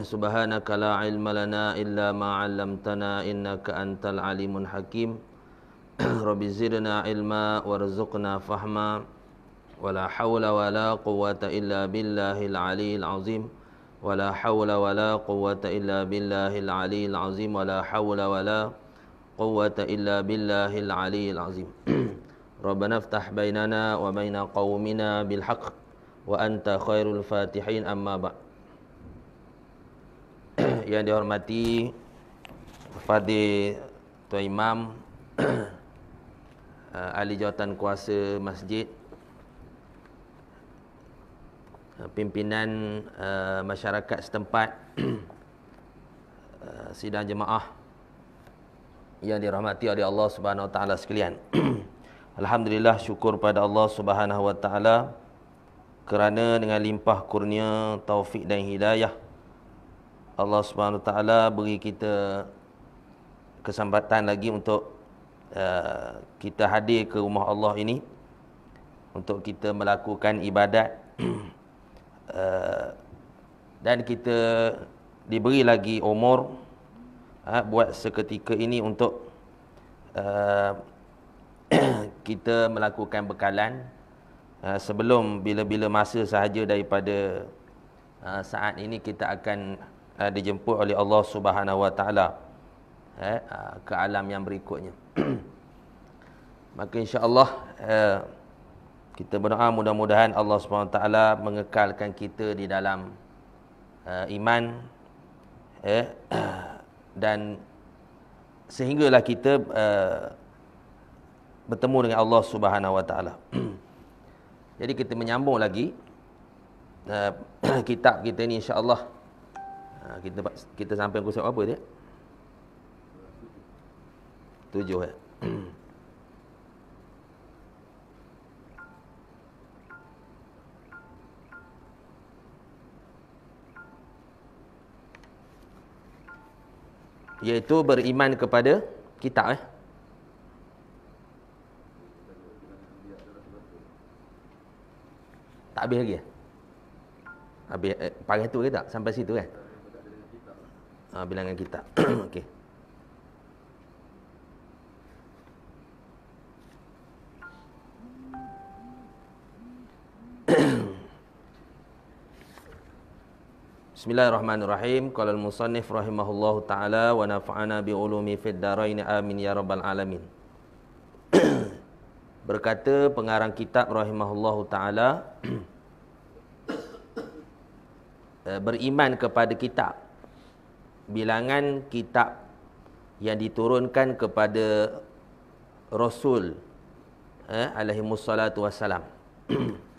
Subhanaka la ilma lana illa ma 'allamtana innaka antal alimun hakim. Rabbi zidna ilma warzuqna fahma. Wala hawla wala quwwata illa billahil aliyil azim. Wala hawla wala quwwata illa billahil aliyil azim. Wala hawla wala quwwata illa billahil aliyil azim. Rabbana aftah bainana wa bain qaumina bil haqq wa anta khairul fatihin amma ba'd yang dihormati Fadil Tuan Imam uh, Ahli Jawatan Kuasa Masjid uh, Pimpinan uh, masyarakat setempat Sidang jemaah Yang dirahmati oleh Allah Subhanahu Taala sekalian. Alhamdulillah syukur pada Allah Subhanahu Taala kerana dengan limpah kurnia taufik dan hidayah Allah taala beri kita kesempatan lagi untuk uh, kita hadir ke rumah Allah ini untuk kita melakukan ibadat. Uh, dan kita diberi lagi umur uh, buat seketika ini untuk uh, kita melakukan bekalan. Uh, sebelum bila-bila masa sahaja daripada uh, saat ini kita akan uh, dijemput oleh Allah Subhanahu Wa Taala eh, uh, ke alam yang berikutnya. Maka insya-Allah uh, kita berdoa mudah-mudahan Allah Subhanahu Wa Taala mengekalkan kita di dalam uh, iman eh, dan sehinggalah kita uh, bertemu dengan Allah Subhanahu Wa Taala. Jadi kita menyambung lagi uh, kitab kita ni insya-Allah Ha, kita kita sampai kursus apa dia? Tujuh eh. Iaitu beriman kepada kitab eh. Tak habis lagi eh? Habis, eh, pagi tu ke tak? Sampai situ kan? Eh? Uh, bilangan kita. Okey. Bismillahirrahmanirrahim. Qala al-musannif rahimahullahu taala wa nafa'ana bi ulumi fid dharain amin ya rabbal alamin. Berkata pengarang kitab rahimahullahu taala eh, beriman kepada kitab bilangan kitab yang diturunkan kepada Rasul eh, alaihi wassalatu wassalam.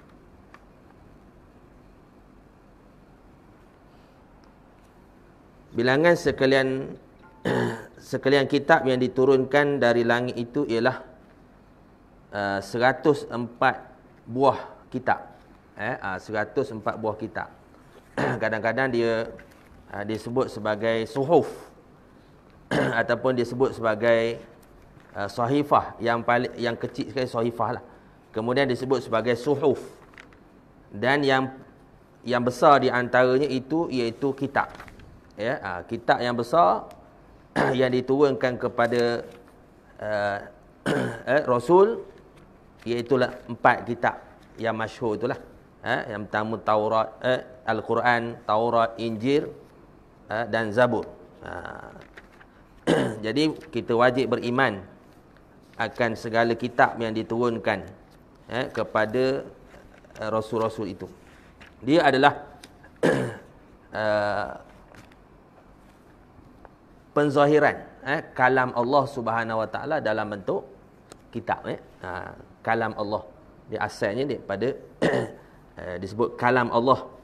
bilangan sekalian sekalian kitab yang diturunkan dari langit itu ialah uh, 104 buah kitab. Eh, uh, 104 buah kitab. Kadang-kadang dia uh, disebut sebagai suhuf ataupun disebut sebagai uh, sahifah yang paling yang kecil sekali sahifah lah. Kemudian disebut sebagai suhuf. Dan yang yang besar di antaranya itu iaitu kitab. Ya, uh, kitab yang besar yang diturunkan kepada uh, eh, Rasul iaitu empat kitab yang masyhur itulah. Eh, yang pertama Taurat, eh, Al-Quran, Taurat, Injil, ha, dan Zabur. Ha. Jadi kita wajib beriman akan segala kitab yang diturunkan eh, kepada rasul-rasul itu. Dia adalah uh, penzahiran eh, kalam Allah Subhanahu Wa Taala dalam bentuk kitab. Eh. Ha, kalam Allah. Dia asalnya daripada uh, disebut kalam Allah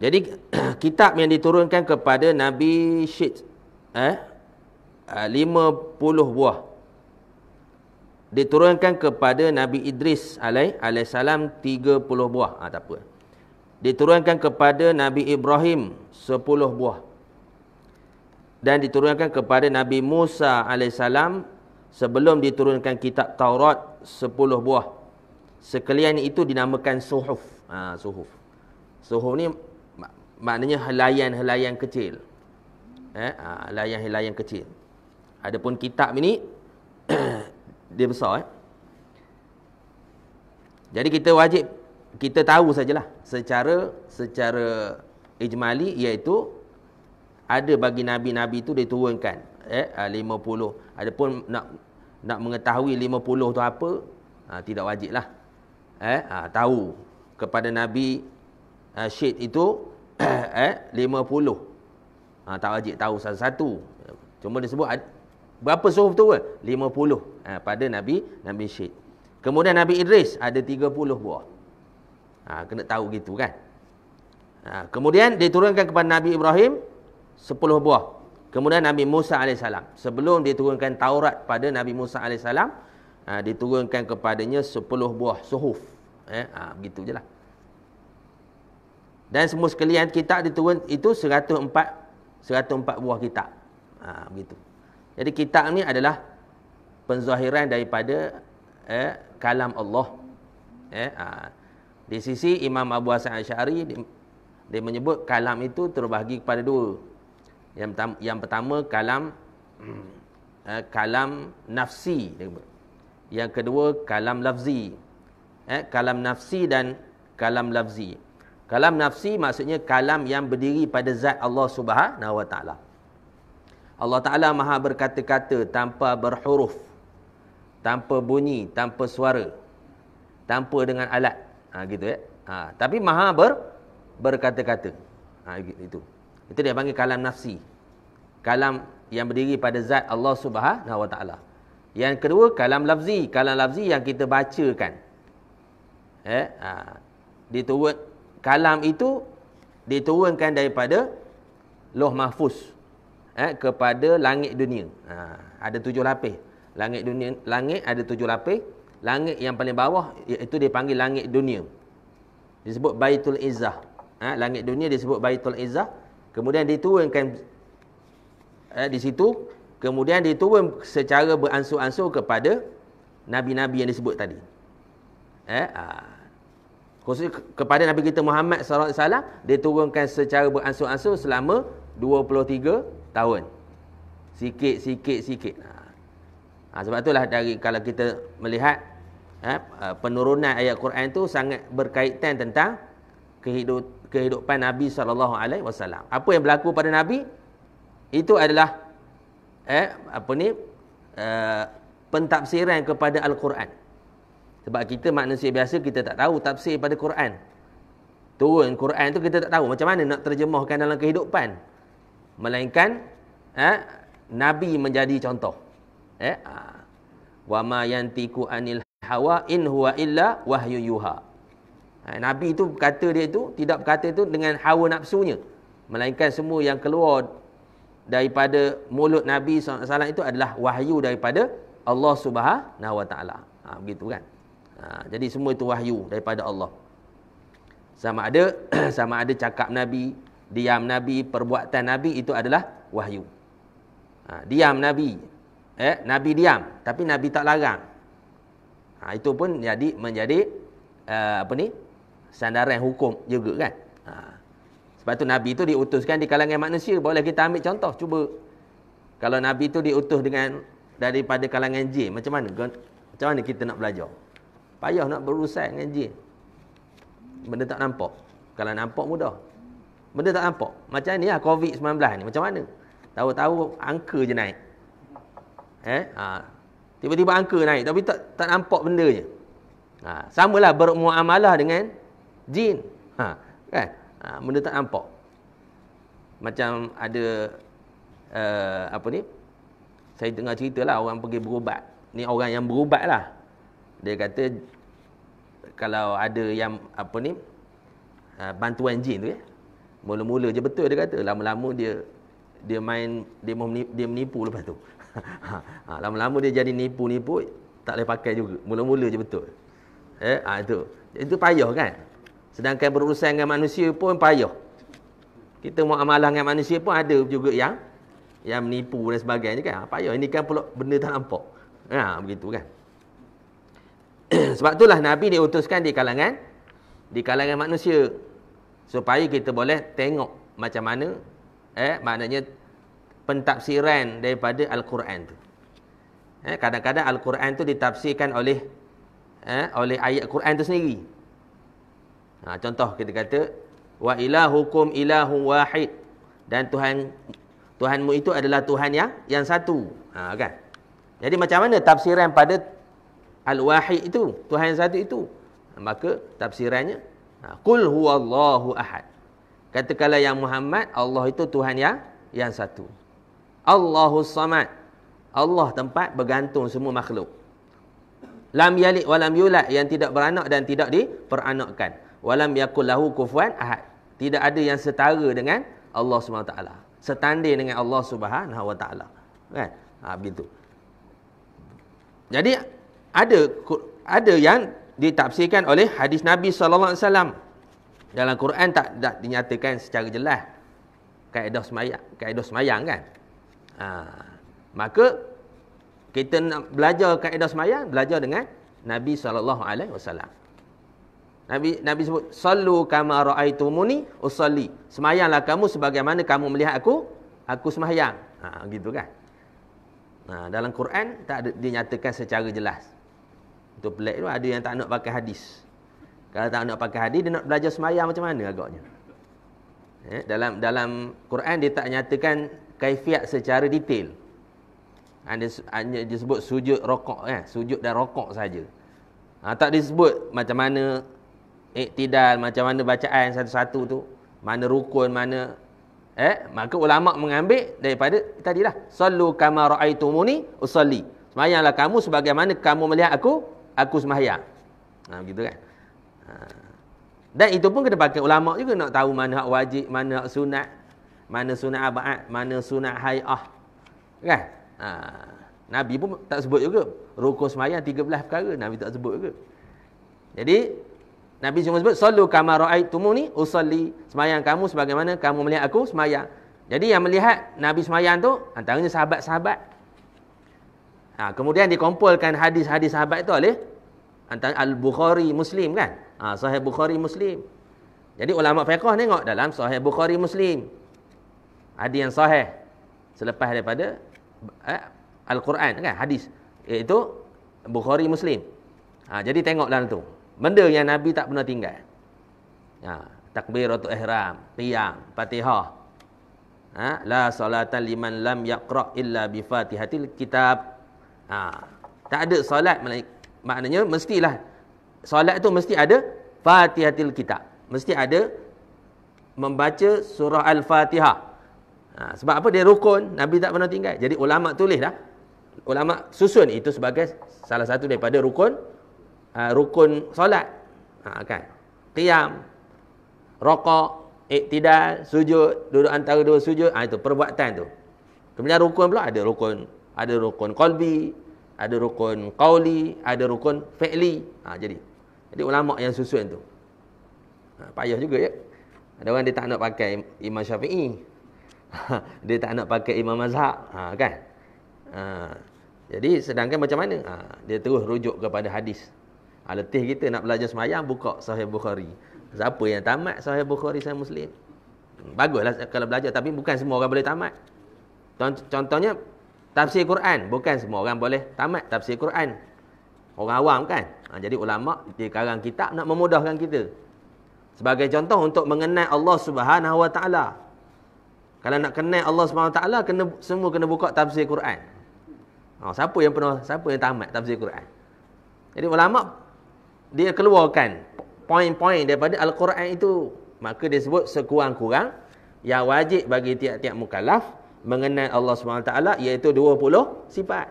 jadi kitab yang diturunkan kepada Nabi Syed eh? 50 ah, buah. Diturunkan kepada Nabi Idris alaih alaihissalam 30 buah. Ah tak apa. Diturunkan kepada Nabi Ibrahim 10 buah. Dan diturunkan kepada Nabi Musa alaihissalam sebelum diturunkan kitab Taurat 10 buah. Sekalian itu dinamakan suhuf. Ha, suhuf. Suhuf ni maknanya helaian-helaian kecil. Eh, ha, helaian-helaian kecil. Adapun kitab ni dia besar eh. Jadi kita wajib kita tahu sajalah secara secara ijmali iaitu ada bagi nabi-nabi itu diturunkan eh 50. Ha, Adapun nak nak mengetahui 50 tu apa ha, tidak wajiblah. Eh ha, tahu kepada nabi uh, syed itu eh 50. Ha, tak wajib tahu satu-satu. Cuma disebut berapa suhuf tu? 50 ha, pada nabi nabi syed. Kemudian Nabi Idris ada 30 buah. Ha, kena tahu gitu kan. Ha, kemudian diturunkan kepada Nabi Ibrahim 10 buah. Kemudian Nabi Musa AS. Sebelum diturunkan Taurat pada Nabi Musa AS. Ha, diturunkan kepadanya 10 buah suhuf. Eh, ha, begitu je lah. Dan semua sekalian kitab diturun itu 104 104 buah kitab. Ha, begitu. Jadi kitab ni adalah penzahiran daripada eh, kalam Allah. Eh, ha. Di sisi Imam Abu Hasan Asy'ari dia, dia menyebut kalam itu terbahagi kepada dua. Yang pertama, yang pertama kalam eh, kalam nafsi Yang kedua kalam lafzi. Eh, kalam nafsi dan kalam lafzi. Kalam nafsi maksudnya kalam yang berdiri pada zat Allah Subhanahu Wa Taala. Allah Taala Maha berkata-kata tanpa berhuruf tanpa bunyi, tanpa suara, tanpa dengan alat. Ha, gitu ya. Ha, tapi maha ber, berkata-kata. Ha, itu. Itu dia panggil kalam nafsi. Kalam yang berdiri pada zat Allah Subhanahu Wa Taala. Yang kedua kalam lafzi, kalam lafzi yang kita bacakan. Eh, ha, diturun kalam itu diturunkan daripada Loh Mahfuz eh, kepada langit dunia. Ha, ada tujuh lapis. Langit dunia langit ada tujuh lapis. Langit yang paling bawah itu dipanggil langit dunia. Disebut Baitul Izzah. Ha, langit dunia disebut Baitul Izzah. Kemudian diturunkan eh, di situ. Kemudian diturun secara beransur-ansur kepada Nabi-Nabi yang disebut tadi. Eh, ha. Khusus kepada Nabi kita Muhammad SAW, diturunkan secara beransur-ansur selama 23 tahun. Sikit, sikit, sikit. Ha. Ha, sebab itulah dari kalau kita melihat ha, penurunan ayat Quran itu sangat berkaitan tentang kehidup, kehidupan Nabi wasallam. Apa yang berlaku pada Nabi itu adalah eh apa ni uh, pentafsiran kepada al-Quran. Sebab kita manusia biasa kita tak tahu tafsir pada Quran. Turun Quran tu kita tak tahu macam mana nak terjemahkan dalam kehidupan. Melainkan eh, Nabi menjadi contoh. Eh wa ma yantiku anil hawa in huwa illa wahyu yuha. Ha, nabi itu kata dia itu tidak berkata itu dengan hawa nafsunya. Melainkan semua yang keluar daripada mulut nabi SAW itu adalah wahyu daripada Allah Subhanahu wa taala. Begitu kan ha, jadi semua itu wahyu daripada Allah sama ada sama ada cakap nabi diam nabi perbuatan nabi itu adalah wahyu ha, diam nabi eh, Nabi diam tapi Nabi tak larang. Ha, itu pun jadi menjadi uh, apa ni? sandaran hukum juga kan. Ha. Sebab tu Nabi itu diutuskan di kalangan manusia. Boleh kita ambil contoh cuba. Kalau Nabi itu diutus dengan daripada kalangan jin, macam mana? Macam mana kita nak belajar? Payah nak berurusan dengan jin. Benda tak nampak. Kalau nampak mudah. Benda tak nampak. Macam ni lah COVID-19 ni. Macam mana? Tahu-tahu angka je naik. Eh? Ha. Tiba-tiba angka naik tapi tak tak nampak benda je. Ha. Samalah bermuamalah dengan jin. Ha. Kan? Ha. Benda tak nampak. Macam ada uh, apa ni? Saya dengar cerita lah orang pergi berubat. Ni orang yang berubat lah. Dia kata kalau ada yang apa ni uh, bantuan jin tu ya. Mula-mula je betul dia kata. Lama-lama dia dia main dia menipu, dia menipu lepas tu. ha, lama-lama dia jadi nipu-nipu tak boleh pakai juga. Mula-mula je betul. Eh, ha, itu. Itu payah kan? Sedangkan berurusan dengan manusia pun payah. Kita mau amalan dengan manusia pun ada juga yang yang menipu dan sebagainya kan. Payah. Ini kan pula benda tak nampak. Ha, begitu kan. Sebab itulah Nabi diutuskan di kalangan di kalangan manusia. supaya kita boleh tengok macam mana eh maknanya pentafsiran daripada al-Quran tu. Eh kadang-kadang al-Quran tu ditafsirkan oleh eh oleh ayat Quran tu sendiri. Ha, contoh kita kata wa ilahukum ilahu wahid dan Tuhan Tuhanmu itu adalah Tuhan yang yang satu. Ha, kan? Jadi macam mana tafsiran pada al-wahid itu, Tuhan yang satu itu? Maka tafsirannya ha, qul huwallahu ahad. Katakanlah yang Muhammad Allah itu Tuhan yang yang satu. Allahus samad. Allah tempat bergantung semua makhluk. Lam yalid walam yulad yang tidak beranak dan tidak diperanakkan. Walam yakul lahu kufuwan ahad. Tidak ada yang setara dengan Allah SWT. Setanding dengan Allah Subhanahu Wa Taala. Kan? Ha begitu. Jadi ada ada yang ditafsirkan oleh hadis Nabi sallallahu alaihi wasallam. Dalam Quran tak, tak dinyatakan secara jelas kaedah semayang, kaedah semayang kan. Ha, maka kita nak belajar kaedah semayang, belajar dengan Nabi sallallahu alaihi wasallam. Nabi Nabi sebut sallu kama raaitumuni usalli. Semayanglah kamu sebagaimana kamu melihat aku, aku semayang. Ha gitu kan. Ha, dalam Quran tak ada dinyatakan secara jelas. Itu pelik tu ada yang tak nak pakai hadis. Kalau tak nak pakai hadis dia nak belajar semayang macam mana agaknya? Eh, dalam dalam Quran dia tak nyatakan kaifiat secara detail. Hanya, hanya disebut sujud rokok eh, sujud dan rokok saja. Ha, tak disebut macam mana iktidal macam mana bacaan satu-satu tu mana rukun mana eh maka ulama mengambil daripada tadilah sallu kama raaitumuni usalli sembahyanglah kamu sebagaimana kamu melihat aku aku sembahyang ha begitu kan ha. dan itu pun kena pakai ulama juga nak tahu mana hak wajib mana hak sunat mana sunat abaat mana sunat haiah kan ha. nabi pun tak sebut juga rukun sembahyang 13 perkara nabi tak sebut juga jadi Nabi cuma sebut sallu kama raaitumuni usalli. Semayang kamu sebagaimana kamu melihat aku semayang. Jadi yang melihat Nabi semayang tu antaranya sahabat-sahabat. Ha, kemudian dikumpulkan hadis-hadis sahabat itu oleh antara Al-Bukhari Muslim kan? Ha, Sahih Bukhari Muslim. Jadi ulama fiqh tengok dalam Sahih Bukhari Muslim. Ada yang sahih selepas daripada eh, Al-Quran kan hadis iaitu Bukhari Muslim. Ha, jadi tengok dalam tu. Benda yang Nabi tak pernah tinggal. Ya, takbiratul ihram, qiyam, Fatihah. Ha, la salatan liman lam yaqra illa bi Fatihatil kitab. Ha, tak ada solat maknanya mestilah solat tu mesti ada Fatihatil kitab. Mesti ada membaca surah Al-Fatihah. Ha, sebab apa dia rukun, Nabi tak pernah tinggal. Jadi ulama tulis dah. Ulama susun itu sebagai salah satu daripada rukun uh, rukun solat. Ha, kan? Qiyam, rokok, iktidal, sujud, duduk antara dua sujud, ha, itu perbuatan tu. Kemudian rukun pula ada rukun, ada rukun qalbi, ada rukun qauli, ada rukun fi'li. Ha, jadi jadi ulama yang susun tu. Ha, payah juga ya. Ada orang dia tak nak pakai Imam Syafi'i. dia tak nak pakai Imam Mazhab, ha, kan? Ha, jadi sedangkan macam mana? Ha, dia terus rujuk kepada hadis. Ha, letih kita nak belajar semayang, buka Sahih Bukhari. Siapa yang tamat Sahih Bukhari, Sahih Muslim? Hmm, baguslah kalau belajar, tapi bukan semua orang boleh tamat. Contohnya, tafsir Quran. Bukan semua orang boleh tamat tafsir Quran. Orang awam kan? Ha, jadi ulama' di karang kitab nak memudahkan kita. Sebagai contoh, untuk mengenal Allah Subhanahu Wa Taala. Kalau nak kenal Allah Subhanahu Wa Taala, kena, semua kena buka tafsir Quran. Ha, siapa yang pernah, siapa yang tamat tafsir Quran? Jadi ulama' dia keluarkan poin-poin daripada Al-Quran itu. Maka dia sebut sekurang-kurang yang wajib bagi tiap-tiap mukallaf mengenal Allah SWT iaitu 20 sifat.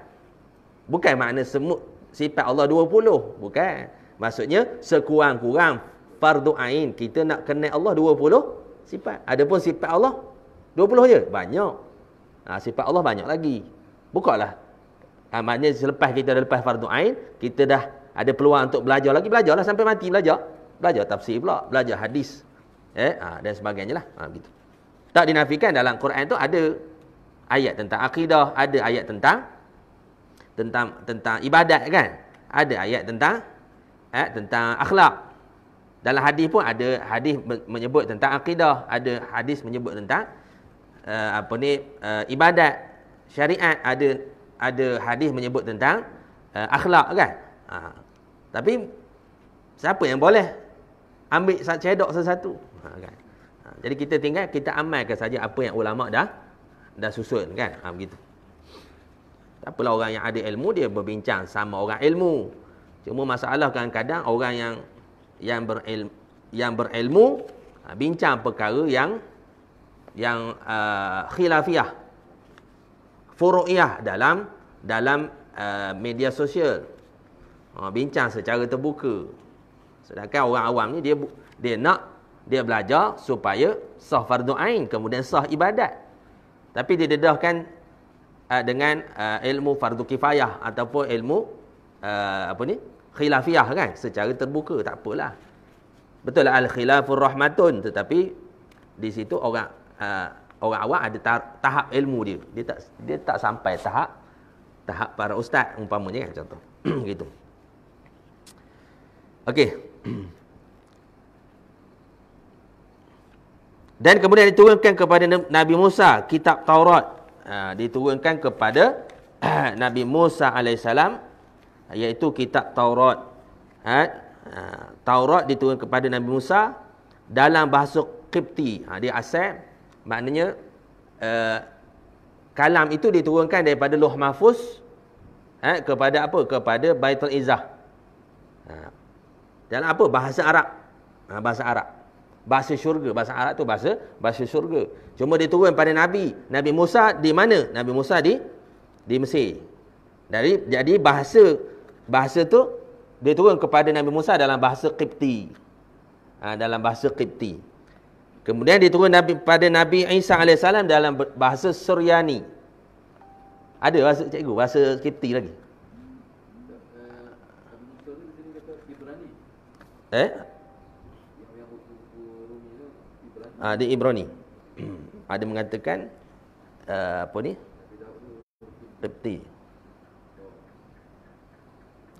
Bukan makna semut sifat Allah 20. Bukan. Maksudnya sekurang-kurang fardu ain kita nak kenal Allah 20 sifat. Adapun sifat Allah 20 je? Banyak. Ha, sifat Allah banyak lagi. Bukalah. Ha, maknanya selepas kita dah lepas fardu ain, kita dah ada peluang untuk belajar lagi belajarlah sampai mati belajar belajar tafsir pula belajar hadis eh ha, dan sebagainya lah ha, gitu tak dinafikan dalam Quran tu ada ayat tentang akidah ada ayat tentang tentang tentang ibadat kan ada ayat tentang eh tentang akhlak Dalam hadis pun ada hadis menyebut tentang akidah, ada hadis menyebut tentang uh, apa ni uh, ibadat, syariat, ada ada hadis menyebut tentang uh, akhlak kan. Ha. Tapi siapa yang boleh ambil cedok sesuatu? Ha, kan? ha, jadi kita tinggal kita amalkan saja apa yang ulama dah dah susun kan. Ha, begitu. Tak apalah orang yang ada ilmu dia berbincang sama orang ilmu. Cuma masalah kadang-kadang orang yang yang berilmu, yang berilmu ha, bincang perkara yang yang uh, khilafiyah furu'iyah dalam dalam uh, media sosial uh, bincang secara terbuka sedangkan orang awam ni dia dia nak dia belajar supaya sah fardu ain kemudian sah ibadat tapi dia dedahkan uh, dengan uh, ilmu fardu kifayah ataupun ilmu uh, apa ni khilafiyah kan. Secara terbuka tak apalah. Betul lah al khilafur rahmatun. Tetapi di situ orang uh, orang awam ada tahap ilmu dia. Dia tak dia tak sampai tahap tahap para ustaz umpamanya kan contoh. Gitu. Okey dan kemudian diturunkan kepada Nabi Musa kitab Taurat uh, diturunkan kepada Nabi Musa alaihissalam iaitu kitab Taurat. Ha? ha? Taurat diturunkan kepada Nabi Musa dalam bahasa Qibti. Ha, dia asal maknanya uh, kalam itu diturunkan daripada Loh Mahfuz ha? kepada apa? Kepada Baitul Izzah. Ha. Dalam apa? Bahasa Arab. Ha, bahasa Arab. Bahasa syurga. Bahasa Arab tu bahasa bahasa syurga. Cuma diturun pada Nabi. Nabi Musa di mana? Nabi Musa di di Mesir. Jadi, jadi bahasa bahasa tu dia turun kepada Nabi Musa dalam bahasa Qibti. Ha, dalam bahasa Qibti. Kemudian diturun Nabi pada Nabi Isa AS dalam bahasa Suryani. Ada bahasa cikgu, bahasa Qibti lagi. Eh? Ah, di Ibrani. Ada mengatakan uh, apa ni? Qibti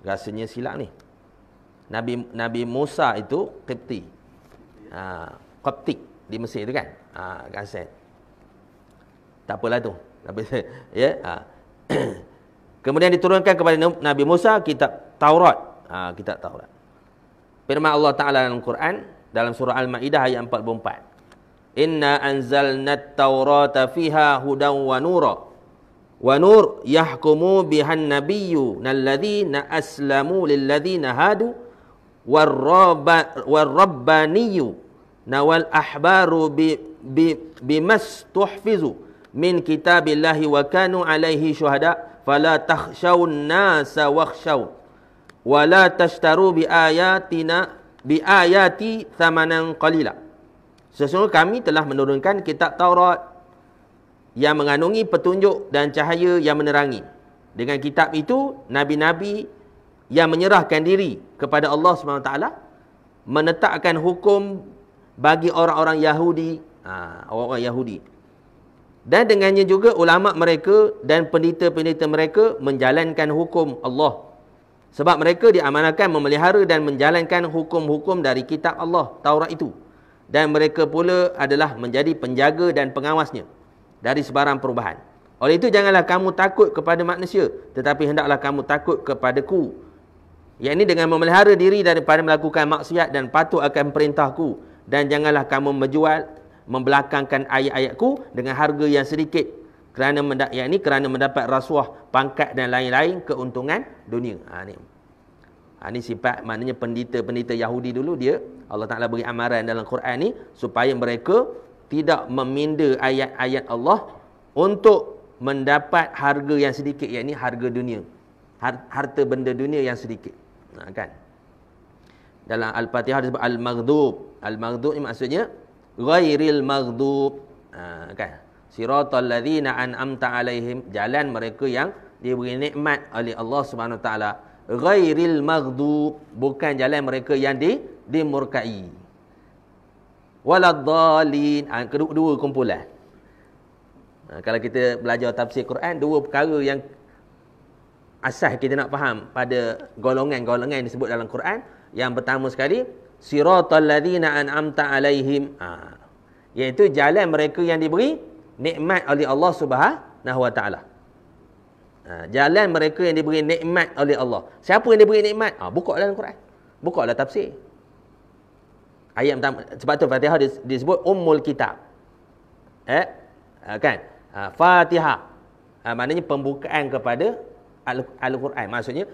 rasanya silap ni. Nabi Nabi Musa itu Qibti. Ha, Qibtik di Mesir tu kan? Ha, Gasen. Tak apalah tu. Tapi ya, ha. Kemudian diturunkan kepada Nabi Musa kitab Taurat. Ha, kitab Taurat. Firman Allah Taala dalam Quran dalam surah Al-Maidah ayat 44. Inna anzalna at-taurata fiha hudan wa nura. Wa nur yahkumu bihan nabiyyu alladhina aslamu lilladhina hadu. Warrabbaniyu nawal ahbaru bi bi bimas tuhfizu min kitabillahi wa kanu alaihi syuhada fala takhshawun nasa wakhshaw wa la tashtaru bi ayatina bi ayati thamanan qalila sesungguhnya kami telah menurunkan kitab Taurat yang mengandungi petunjuk dan cahaya yang menerangi. Dengan kitab itu, Nabi-Nabi yang menyerahkan diri kepada Allah SWT menetapkan hukum bagi orang-orang Yahudi. Ha, orang-orang Yahudi. Dan dengannya juga ulama mereka dan pendeta-pendeta mereka menjalankan hukum Allah. Sebab mereka diamanahkan memelihara dan menjalankan hukum-hukum dari kitab Allah, Taurat itu. Dan mereka pula adalah menjadi penjaga dan pengawasnya dari sebarang perubahan. Oleh itu janganlah kamu takut kepada manusia, tetapi hendaklah kamu takut kepadaku. Yang ini dengan memelihara diri daripada melakukan maksiat dan patuh akan perintahku dan janganlah kamu menjual membelakangkan ayat-ayatku dengan harga yang sedikit kerana mendak yang ini kerana mendapat rasuah, pangkat dan lain-lain keuntungan dunia. Ha ni. Ha ni sifat maknanya pendeta-pendeta Yahudi dulu dia Allah Taala beri amaran dalam Quran ni supaya mereka tidak meminda ayat-ayat Allah untuk mendapat harga yang sedikit yakni harga dunia. Harta benda dunia yang sedikit. Ha, kan? Dalam al-Fatihah disebut al-maghdub. Al-maghdub ni maksudnya ghairil maghdub. Ha, kan? Siratal ladzina an'amta alaihim. Jalan mereka yang diberi nikmat oleh Allah Subhanahu Wa taala ghairil maghdub bukan jalan mereka yang di dimurkai waladhalin ha, kedua dua kumpulan ha, kalau kita belajar tafsir Quran dua perkara yang asas kita nak faham pada golongan-golongan yang disebut dalam Quran yang pertama sekali siratal ladzina an'amta alaihim. Ha. Iaitu jalan mereka yang diberi nikmat oleh Allah Subhanahu wa taala. Ha, jalan mereka yang diberi nikmat oleh Allah. Siapa yang diberi nikmat? Ha, buka dalam Quran. Buka dalam tafsir. Ayat pertama. Sebab tu Fatihah disebut Ummul Kitab. Eh? Ha, kan? Ha, Fatihah. Ha, maknanya pembukaan kepada Al-Quran. Maksudnya,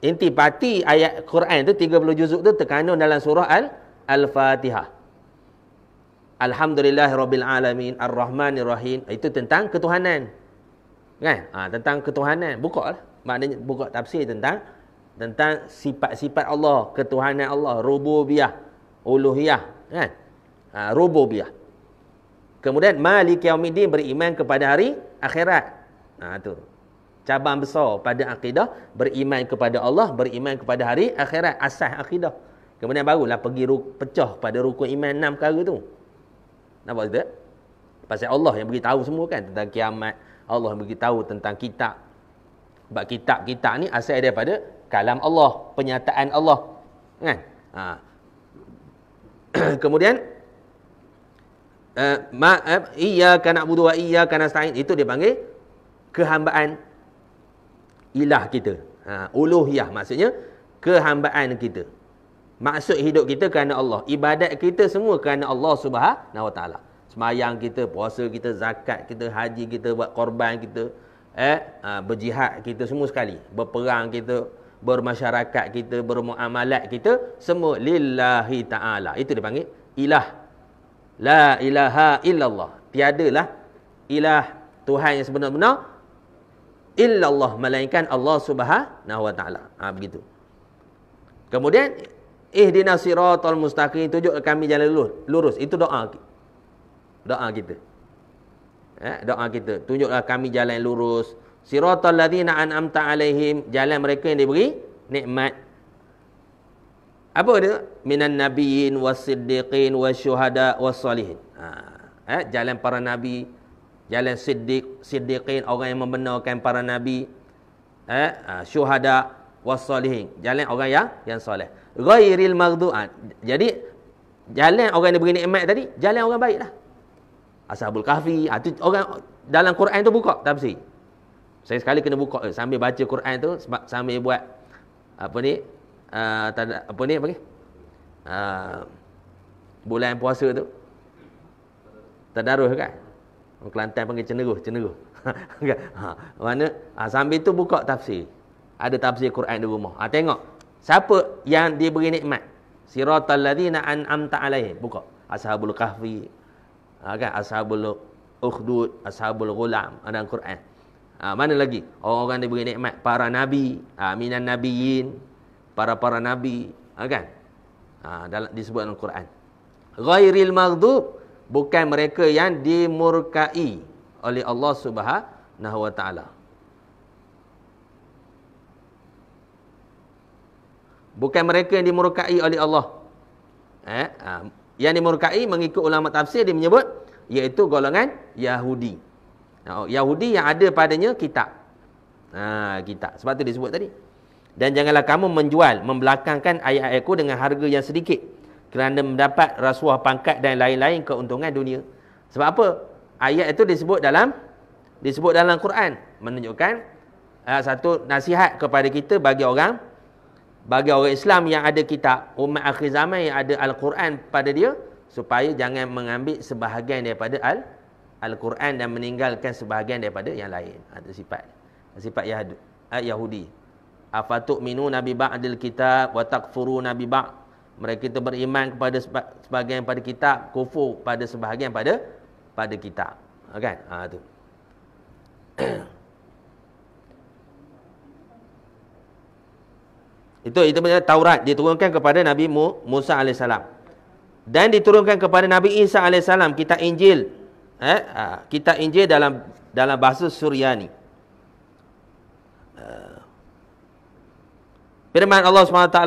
intipati ayat Quran tu 30 juzuk tu terkandung dalam surah Al-Fatihah. Alhamdulillahirabbil alamin arrahmanir rahim itu tentang ketuhanan. Kan? Ha, tentang ketuhanan. Buka lah. Maknanya buka tafsir tentang tentang sifat-sifat Allah, ketuhanan Allah, rububiyah, uluhiyah, kan? Ha, rububiyah. Kemudian Malik Yaumiddin beriman kepada hari akhirat. Ha tu. Cabang besar pada akidah beriman kepada Allah, beriman kepada hari akhirat, asas akidah. Kemudian barulah pergi pecah pada rukun iman enam perkara tu. Nampak tak? Pasal Allah yang beritahu semua kan tentang kiamat, Allah beritahu tentang kitab. Sebab kitab-kitab ni asal daripada kalam Allah, penyataan Allah. Kan? Ha. Kemudian uh, ma uh, iyyaka na'budu wa iyyaka nasta'in itu dia panggil kehambaan ilah kita. Ha, uluhiyah maksudnya kehambaan kita. Maksud hidup kita kerana Allah. Ibadat kita semua kerana Allah Subhanahu Wa Taala semayang kita, puasa kita, zakat kita, haji kita, buat korban kita, eh, ha, berjihad kita semua sekali. Berperang kita, bermasyarakat kita, bermuamalat kita, semua lillahi ta'ala. Itu dipanggil ilah. La ilaha illallah. Tiadalah ilah Tuhan yang sebenar-benar illallah melainkan Allah Subhanahu wa taala. Ha begitu. Kemudian ihdinas siratal mustaqim tunjuk kami jalan lurus. Itu doa doa kita. Eh, doa kita. Tunjuklah kami jalan lurus. Siratal ladzina an'amta alaihim, jalan mereka yang diberi nikmat. Apa dia? Minan nabiyyin was-siddiqin wasyuhada was-salihin. Ha, eh, jalan para nabi, jalan siddiq, siddiqin, orang yang membenarkan para nabi. Eh, ha, syuhada was-salihin, jalan orang yang yang soleh. Ghairil maghdu'an. Jadi jalan orang yang diberi nikmat tadi, jalan orang baiklah. Ashabul Kahfi. Ha, tu orang dalam Quran tu buka tafsir. Saya sekali kena buka eh, sambil baca Quran tu sambil buat apa ni? Uh, apa ni apa ni? Uh, bulan puasa tu. Tadarus kan? Kelantan panggil cenderuh, cenderuh. ha, mana ha, sambil tu buka tafsir. Ada tafsir Quran di rumah. Ha, tengok siapa yang diberi nikmat. Siratal ladzina an'amta alaihim. Buka. Ashabul Kahfi, ha, kan ashabul ukhdud ashabul ghulam ada Quran. Ha, mana lagi? Orang-orang diberi nikmat. Para nabi ha, minan nabiyyin para-para nabi ha, kan? Ha, dalam disebut dalam Quran. Ghairil maghdub bukan mereka yang dimurkai oleh Allah Subhanahu wa taala. Bukan mereka yang dimurkai oleh Allah. Eh ha, yang dimurkai mengikut ulama tafsir dia menyebut iaitu golongan Yahudi. Oh, Yahudi yang ada padanya kitab. Ha, kitab. Sebab tu disebut tadi. Dan janganlah kamu menjual, membelakangkan ayat-ayatku dengan harga yang sedikit. Kerana mendapat rasuah pangkat dan lain-lain keuntungan dunia. Sebab apa? Ayat itu disebut dalam disebut dalam Quran. Menunjukkan uh, satu nasihat kepada kita bagi orang bagi orang Islam yang ada kitab umat akhir zaman yang ada al-Quran pada dia supaya jangan mengambil sebahagian daripada al al-Quran dan meninggalkan sebahagian daripada yang lain. Ada ha, sifat sifat Yahudi. Yahudi. Afatuk minu nabi ba'dil kitab wa takfuru nabi ba' mereka itu beriman kepada sebahagian pada kitab, kufur pada sebahagian pada pada kitab. Ha, kan? Ha tu. Itu itu punya Taurat diturunkan kepada Nabi Musa alaihissalam. Dan diturunkan kepada Nabi Isa alaihissalam kitab Injil. Eh, ha, kitab Injil dalam dalam bahasa Suryani. Uh, firman Allah SWT.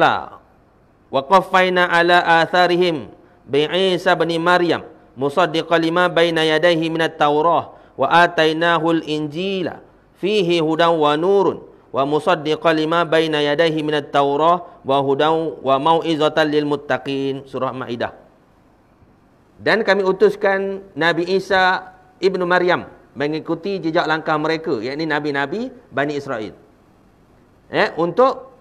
Wa qaffayna ala atharihim bi Isa bin Maryam musaddiqan lima baina yadayhi minat Taurah wa atainahu al-Injila fihi hudan wa nurun wa musaddiqan lima baina yadayhi minat taurah wa hudan wa mau'izatan lil muttaqin. Surah maidah dan kami utuskan Nabi Isa ibnu Maryam mengikuti jejak langkah mereka yakni nabi-nabi Bani Israel. Eh untuk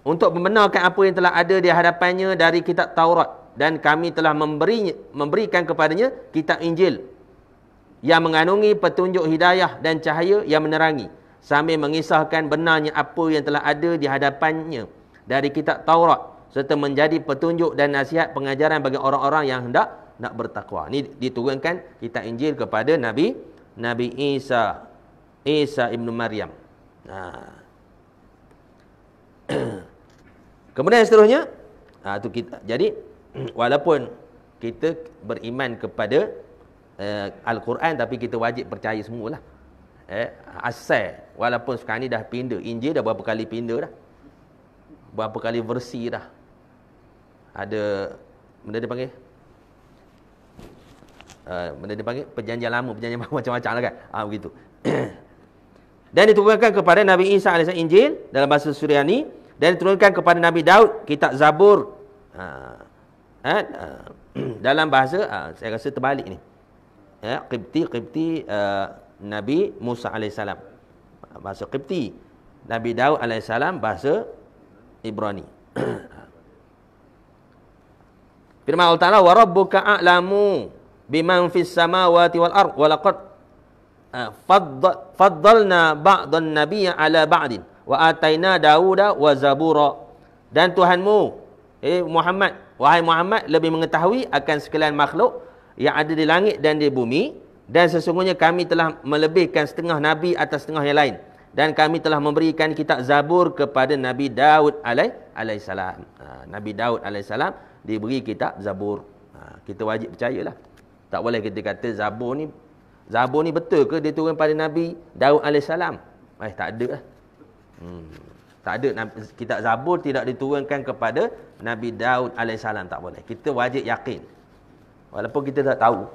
untuk membenarkan apa yang telah ada di hadapannya dari kitab Taurat. Dan kami telah memberi memberikan kepadanya kitab Injil yang mengandungi petunjuk hidayah dan cahaya yang menerangi sambil mengisahkan benarnya apa yang telah ada di hadapannya dari kitab Taurat serta menjadi petunjuk dan nasihat pengajaran bagi orang-orang yang hendak nak bertakwa. Ini diturunkan kitab Injil kepada Nabi Nabi Isa Isa ibnu Maryam. Nah. Kemudian seterusnya, ha, tu kita. Jadi walaupun kita beriman kepada uh, Al-Quran tapi kita wajib percaya semualah eh, asal walaupun sekarang ni dah pindah. Injil dah berapa kali pindah dah? Berapa kali versi dah? Ada benda dia panggil? Uh, benda dia panggil? Perjanjian lama. Perjanjian macam-macam lah kan? Ah, begitu. Dan diturunkan kepada Nabi Isa AS Injil dalam bahasa Suryani. Dan diturunkan kepada Nabi Daud kitab Zabur. Uh, uh, dalam bahasa uh, saya rasa terbalik ni. Ya Qibti Qibti uh, Nabi Musa AS. Bahasa Qibti. Nabi Daud AS bahasa Ibrani. Firman Allah Ta'ala, وَرَبُّكَ أَعْلَمُ بِمَنْ فِي السَّمَاوَاتِ وَالْأَرْضِ وَلَقَدْ فَضَّلْنَا بَعْضَ النَّبِيَ عَلَى بَعْدٍ وَآتَيْنَا دَاوُدَ وَزَبُورَ Dan Tuhanmu, eh Muhammad, wahai Muhammad, lebih mengetahui akan sekalian makhluk yang ada di langit dan di bumi, dan sesungguhnya kami telah melebihkan setengah Nabi atas setengah yang lain. Dan kami telah memberikan kitab Zabur kepada Nabi Daud alaihissalam. Ha, Nabi Daud alaihissalam diberi kitab Zabur. Ha, kita wajib percayalah. Tak boleh kita kata Zabur ni Zabur ni betul ke dia turun pada Nabi Daud alaihissalam? Eh tak ada lah. Hmm. Tak ada kitab Zabur tidak diturunkan kepada Nabi Daud alaihissalam tak boleh. Kita wajib yakin. Walaupun kita tak tahu,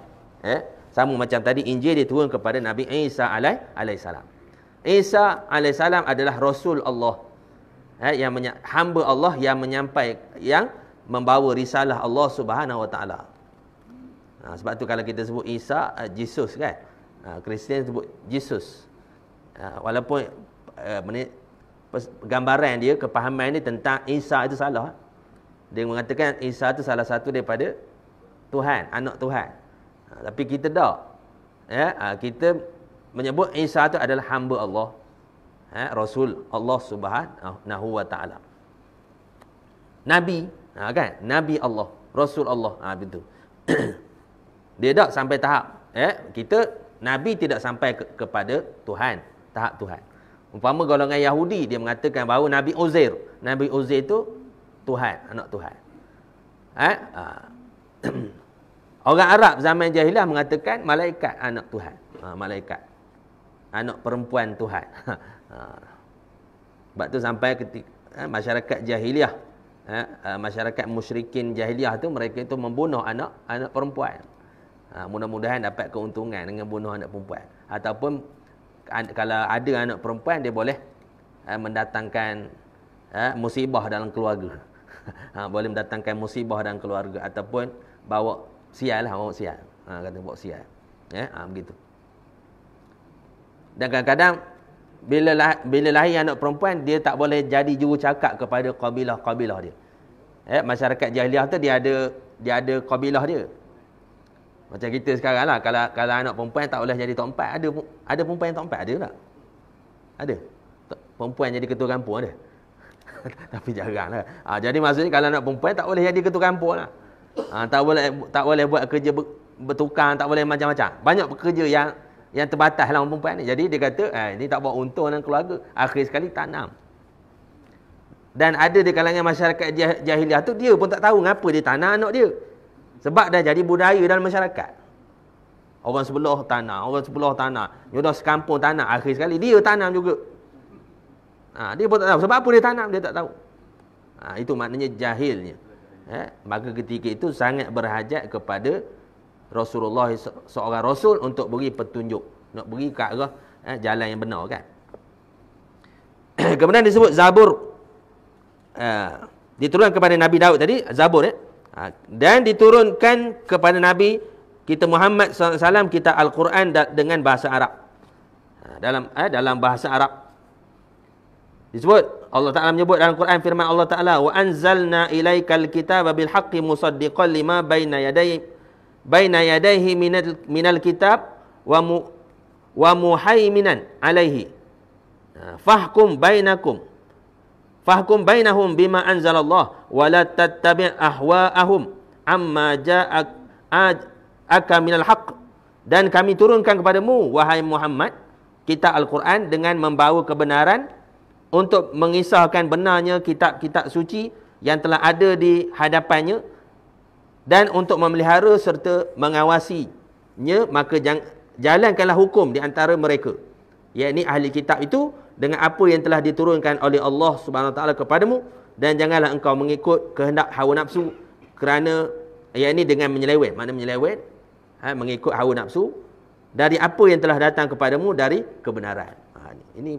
eh sama macam tadi Injil diturun kepada Nabi Isa alaihi salam. Isa alaihi salam adalah rasul Allah. Eh, yang hamba Allah yang menyampai yang membawa risalah Allah Subhanahu wa taala. Ha, sebab tu kalau kita sebut Isa uh, Jesus kan. Ha, Kristian sebut Jesus. Ha, walaupun uh, gambaran dia kepahaman dia tentang Isa itu salah. Dia mengatakan Isa itu salah satu daripada Tuhan, anak Tuhan. Ha, tapi kita tak. Ya, ha, kita menyebut Isa itu adalah hamba Allah. Ha, Rasul Allah Subhanahu wa taala. Nabi, ha, kan? Nabi Allah, Rasul Allah. Ha, betul. Dia tak sampai tahap. Ya, kita Nabi tidak sampai ke, kepada Tuhan, tahap Tuhan. Umpama golongan Yahudi dia mengatakan bahawa Nabi Uzair, Nabi Uzair itu Tuhan, anak Tuhan. Ha? ha. Orang Arab zaman jahiliah mengatakan malaikat anak Tuhan. Ha, malaikat. Anak perempuan Tuhan. Ha. Sebab tu sampai ketika ha, masyarakat jahiliah. Ha, ha, masyarakat musyrikin jahiliah tu mereka itu membunuh anak anak perempuan. Ha, mudah-mudahan dapat keuntungan dengan bunuh anak perempuan. Ataupun kalau ada anak perempuan dia boleh ha, mendatangkan ha, musibah dalam keluarga. Ha, boleh mendatangkan musibah dalam keluarga. Ataupun bawa sial lah orang sial. Ha, kata buat sial. Ya, ha, begitu. Dan kadang-kadang bila lah, bila lahir anak perempuan dia tak boleh jadi juru cakap kepada kabilah-kabilah dia. Ya, masyarakat jahiliah tu dia ada dia ada kabilah dia. Macam kita sekarang lah kalau kalau anak perempuan tak boleh jadi tok empat ada ada perempuan yang tok empat ada tak? Ada. Perempuan jadi ketua kampung ada. Tapi jaranglah. Ha, jadi maksudnya kalau anak perempuan tak boleh jadi ketua kampung lah. Ha, tak boleh tak boleh buat kerja bertukang, tak boleh macam-macam. Banyak pekerja yang yang terbatas lah perempuan ni. Jadi dia kata, eh, ini tak buat untung dalam keluarga. Akhir sekali tanam. Dan ada di kalangan masyarakat jahiliah tu, dia pun tak tahu ngapa dia tanam anak dia. Sebab dah jadi budaya dalam masyarakat. Orang sebelah tanah, orang sebelah tanah. Jodoh sekampung tanah. Akhir sekali dia tanam juga. Ha, dia pun tak tahu. Sebab apa dia tanam, dia tak tahu. Ha, itu maknanya jahilnya eh, maka ketika itu sangat berhajat kepada Rasulullah seorang rasul untuk beri petunjuk nak beri ke arah eh, jalan yang benar kan Kemudian disebut Zabur. Uh, diturunkan kepada Nabi Daud tadi, Zabur. Uh, dan diturunkan kepada Nabi kita Muhammad SAW, kita Al-Quran dengan bahasa Arab. Dalam eh, dalam bahasa Arab. Disebut Allah Taala menyebut dalam Quran firman Allah Taala wa anzalna ilaikal kitaba bil haqqi musaddiqan lima baina yadayhi baina yadayhi minal minal kitab wa mu, wa muhaiminan alaihi. Fahkum bainakum. Fahkum bainahum bima anzalallah wa la tattabi' ahwa'ahum amma ja'ak aka minal haqq. Dan kami turunkan kepadamu wahai Muhammad kita Al-Quran dengan membawa kebenaran untuk mengisahkan benarnya kitab-kitab suci yang telah ada di hadapannya dan untuk memelihara serta mengawasinya maka jalankanlah hukum di antara mereka. Yakni ahli kitab itu dengan apa yang telah diturunkan oleh Allah Subhanahu taala kepadamu dan janganlah engkau mengikut kehendak hawa nafsu kerana yakni dengan menyeleweng mana menyeleweng ha, mengikut hawa nafsu dari apa yang telah datang kepadamu dari kebenaran. Ha, ini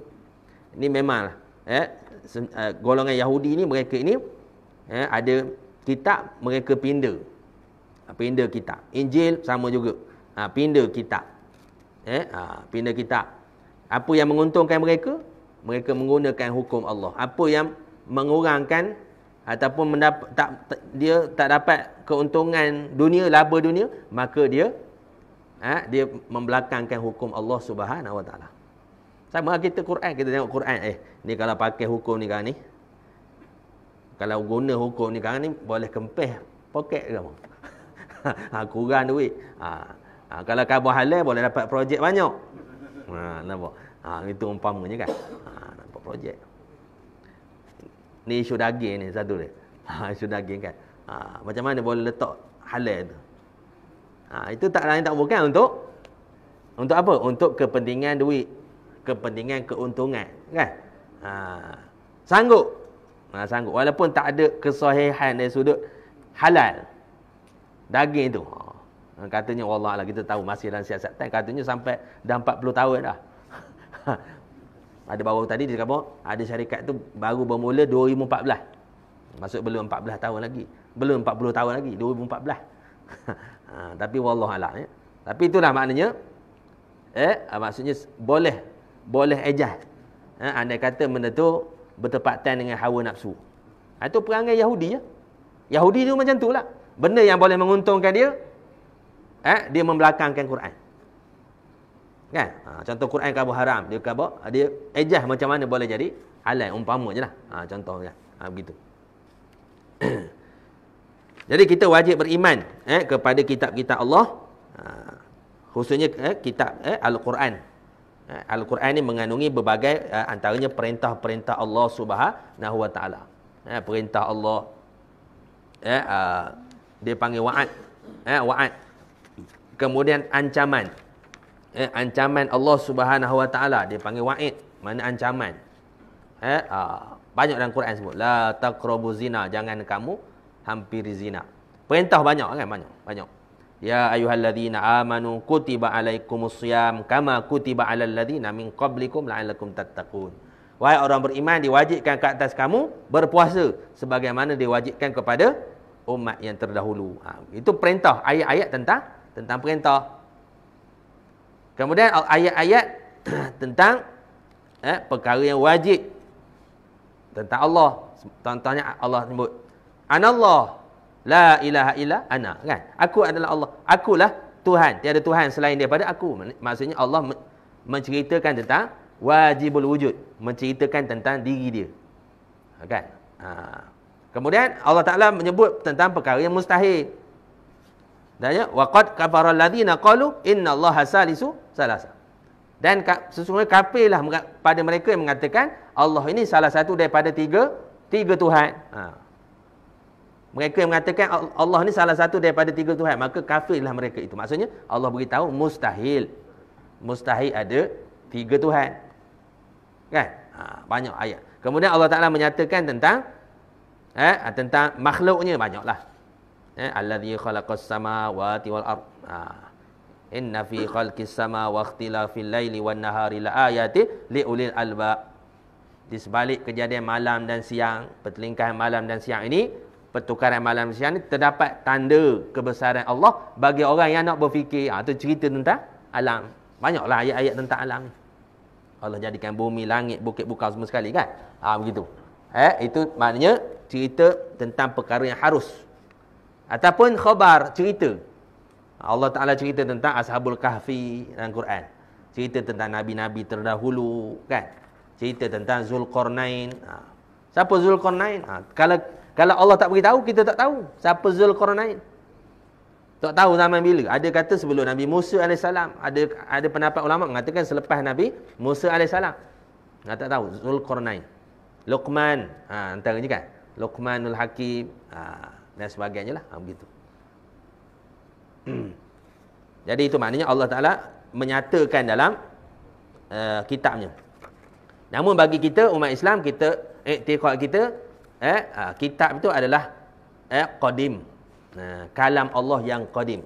ini memanglah eh, uh, golongan Yahudi ni mereka ini eh, ada kitab mereka pinda ha, pinda kitab. Injil sama juga. Ha, pinda kitab. Eh, ha, pinda kitab. Apa yang menguntungkan mereka? Mereka menggunakan hukum Allah. Apa yang mengurangkan ataupun mendapat tak, dia tak dapat keuntungan dunia laba dunia maka dia ha, dia membelakangkan hukum Allah Subhanahu Wa Taala. Sama kita Quran, kita tengok Quran. Eh, ni kalau pakai hukum ni kan ni. Kalau guna hukum ni kan ni, boleh kempeh poket ke kamu. ha, kurang duit. Ha, ha, kalau kamu halal, boleh dapat projek banyak. Ha, nampak? Ha, itu umpamanya kan. Ha, nampak projek. Ni isu daging ni satu dia. Ha, isu daging kan. Ha, macam mana boleh letak halal tu? Ha, itu tak lain tak bukan untuk untuk apa? Untuk kepentingan duit kepentingan keuntungan kan ha, sanggup? Ha, sanggup. Walaupun tak ada kesahihan dari sudut halal. Daging tu ha, katanya Allah lah kita tahu masih dalam siasatan katanya sampai dah 40 tahun dah. Ada baru tadi dia kata ada syarikat tu baru bermula 2014 maksud belum 14 tahun lagi. Belum 40 tahun lagi 2014 ha, tapi wallahualam ya. tapi itulah maknanya eh maksudnya boleh boleh ejah. Ha, andai kata benda tu bertepatan dengan hawa nafsu. Ha, itu perangai Yahudi ya. Yahudi tu macam tu lah. Benda yang boleh menguntungkan dia, eh, dia membelakangkan Quran. Kan? Ha, contoh Quran kabu haram. Dia kabu, dia ejah macam mana boleh jadi halal. Umpama je lah. Ha, contoh kan. Ha, begitu. jadi kita wajib beriman eh, kepada kitab-kitab Allah. Ha, khususnya eh, kitab eh, Al-Quran. Eh, Al-Quran ini mengandungi berbagai uh, antaranya perintah-perintah Allah Subhanahu Wa Taala. Uh, perintah Allah uh, dia panggil wa'ad. Uh, wa'ad. Kemudian ancaman. Uh, ancaman Allah Subhanahu Wa Taala dia panggil wa'id. Mana ancaman? Uh, banyak dalam Quran sebut la taqrabu zina, jangan kamu hampiri zina. Perintah banyak kan banyak, banyak. Ya ayyuhalladzina amanu kutiba alaikumusiyam kama kutiba alal ladzina min qablikum la'allakum tattaqun. Wahai orang beriman diwajibkan ke atas kamu berpuasa sebagaimana diwajibkan kepada umat yang terdahulu. Ha, itu perintah ayat-ayat tentang tentang perintah. Kemudian ayat-ayat tentang eh, perkara yang wajib tentang Allah. Contohnya Allah sebut Anallah La ilaha illa ana kan? Aku adalah Allah. Akulah Tuhan. Tiada Tuhan selain daripada aku. Maksudnya Allah menceritakan tentang wajibul wujud, menceritakan tentang diri dia. Kan? Ha. Kemudian Allah Taala menyebut tentang perkara yang mustahil. Dan waqad kafara alladziina qalu innallaha salisu salasa. Dan sesungguhnya kafirlah pada mereka yang mengatakan Allah ini salah satu daripada tiga tiga Tuhan. Ha. Mereka yang mengatakan Allah ni salah satu daripada tiga Tuhan. Maka kafirlah mereka itu. Maksudnya Allah beritahu mustahil. Mustahil ada tiga Tuhan. Kan? Ha, banyak ayat. Kemudian Allah Ta'ala menyatakan tentang eh, tentang makhluknya. Banyaklah. Eh, Alladhi khalaqas samawati wal ard. Ha. Inna fi khalqis sama wa ikhtilafil laili wan nahari la ayati li ulil alba. di sebalik kejadian malam dan siang, pertelingkahan malam dan siang ini, pertukaran malam siang ini terdapat tanda kebesaran Allah bagi orang yang nak berfikir. Ha, itu cerita tentang alam. Banyaklah ayat-ayat tentang alam. Allah jadikan bumi, langit, bukit, bukau semua sekali kan? Ha, begitu. Eh, itu maknanya cerita tentang perkara yang harus. Ataupun khabar, cerita. Allah Ta'ala cerita tentang Ashabul Kahfi dalam Quran. Cerita tentang Nabi-Nabi terdahulu kan? cerita tentang Zulkarnain. Ha. Siapa Zulkarnain? Ha. Kalau kalau Allah tak beritahu, kita tak tahu. Siapa Zulkarnain? Tak tahu zaman bila. Ada kata sebelum Nabi Musa AS. Ada ada pendapat ulama mengatakan selepas Nabi Musa AS. Nah, tak tahu. Zulkarnain. Luqman. Ha, antaranya kan. Luqmanul Hakim. Ha, dan sebagainya lah. Ha, begitu. Jadi itu maknanya Allah Ta'ala menyatakan dalam uh, kitabnya. Namun bagi kita umat Islam kita iktiqad kita eh ha, kitab itu adalah eh qadim. Ha, kalam Allah yang qadim.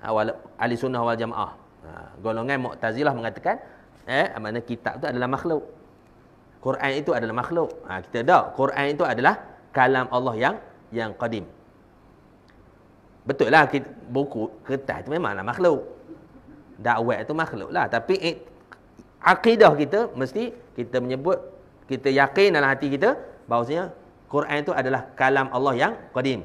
Ha, ahli sunnah wal jamaah. Ha, golongan Mu'tazilah mengatakan eh mana kitab itu adalah makhluk. Quran itu adalah makhluk. Ha, kita dak Quran itu adalah kalam Allah yang yang qadim. Betul lah buku kertas itu memanglah makhluk. Dakwah itu makhluk lah. Tapi akidah kita mesti kita menyebut kita yakin dalam hati kita bahawasanya Quran itu adalah kalam Allah yang qadim.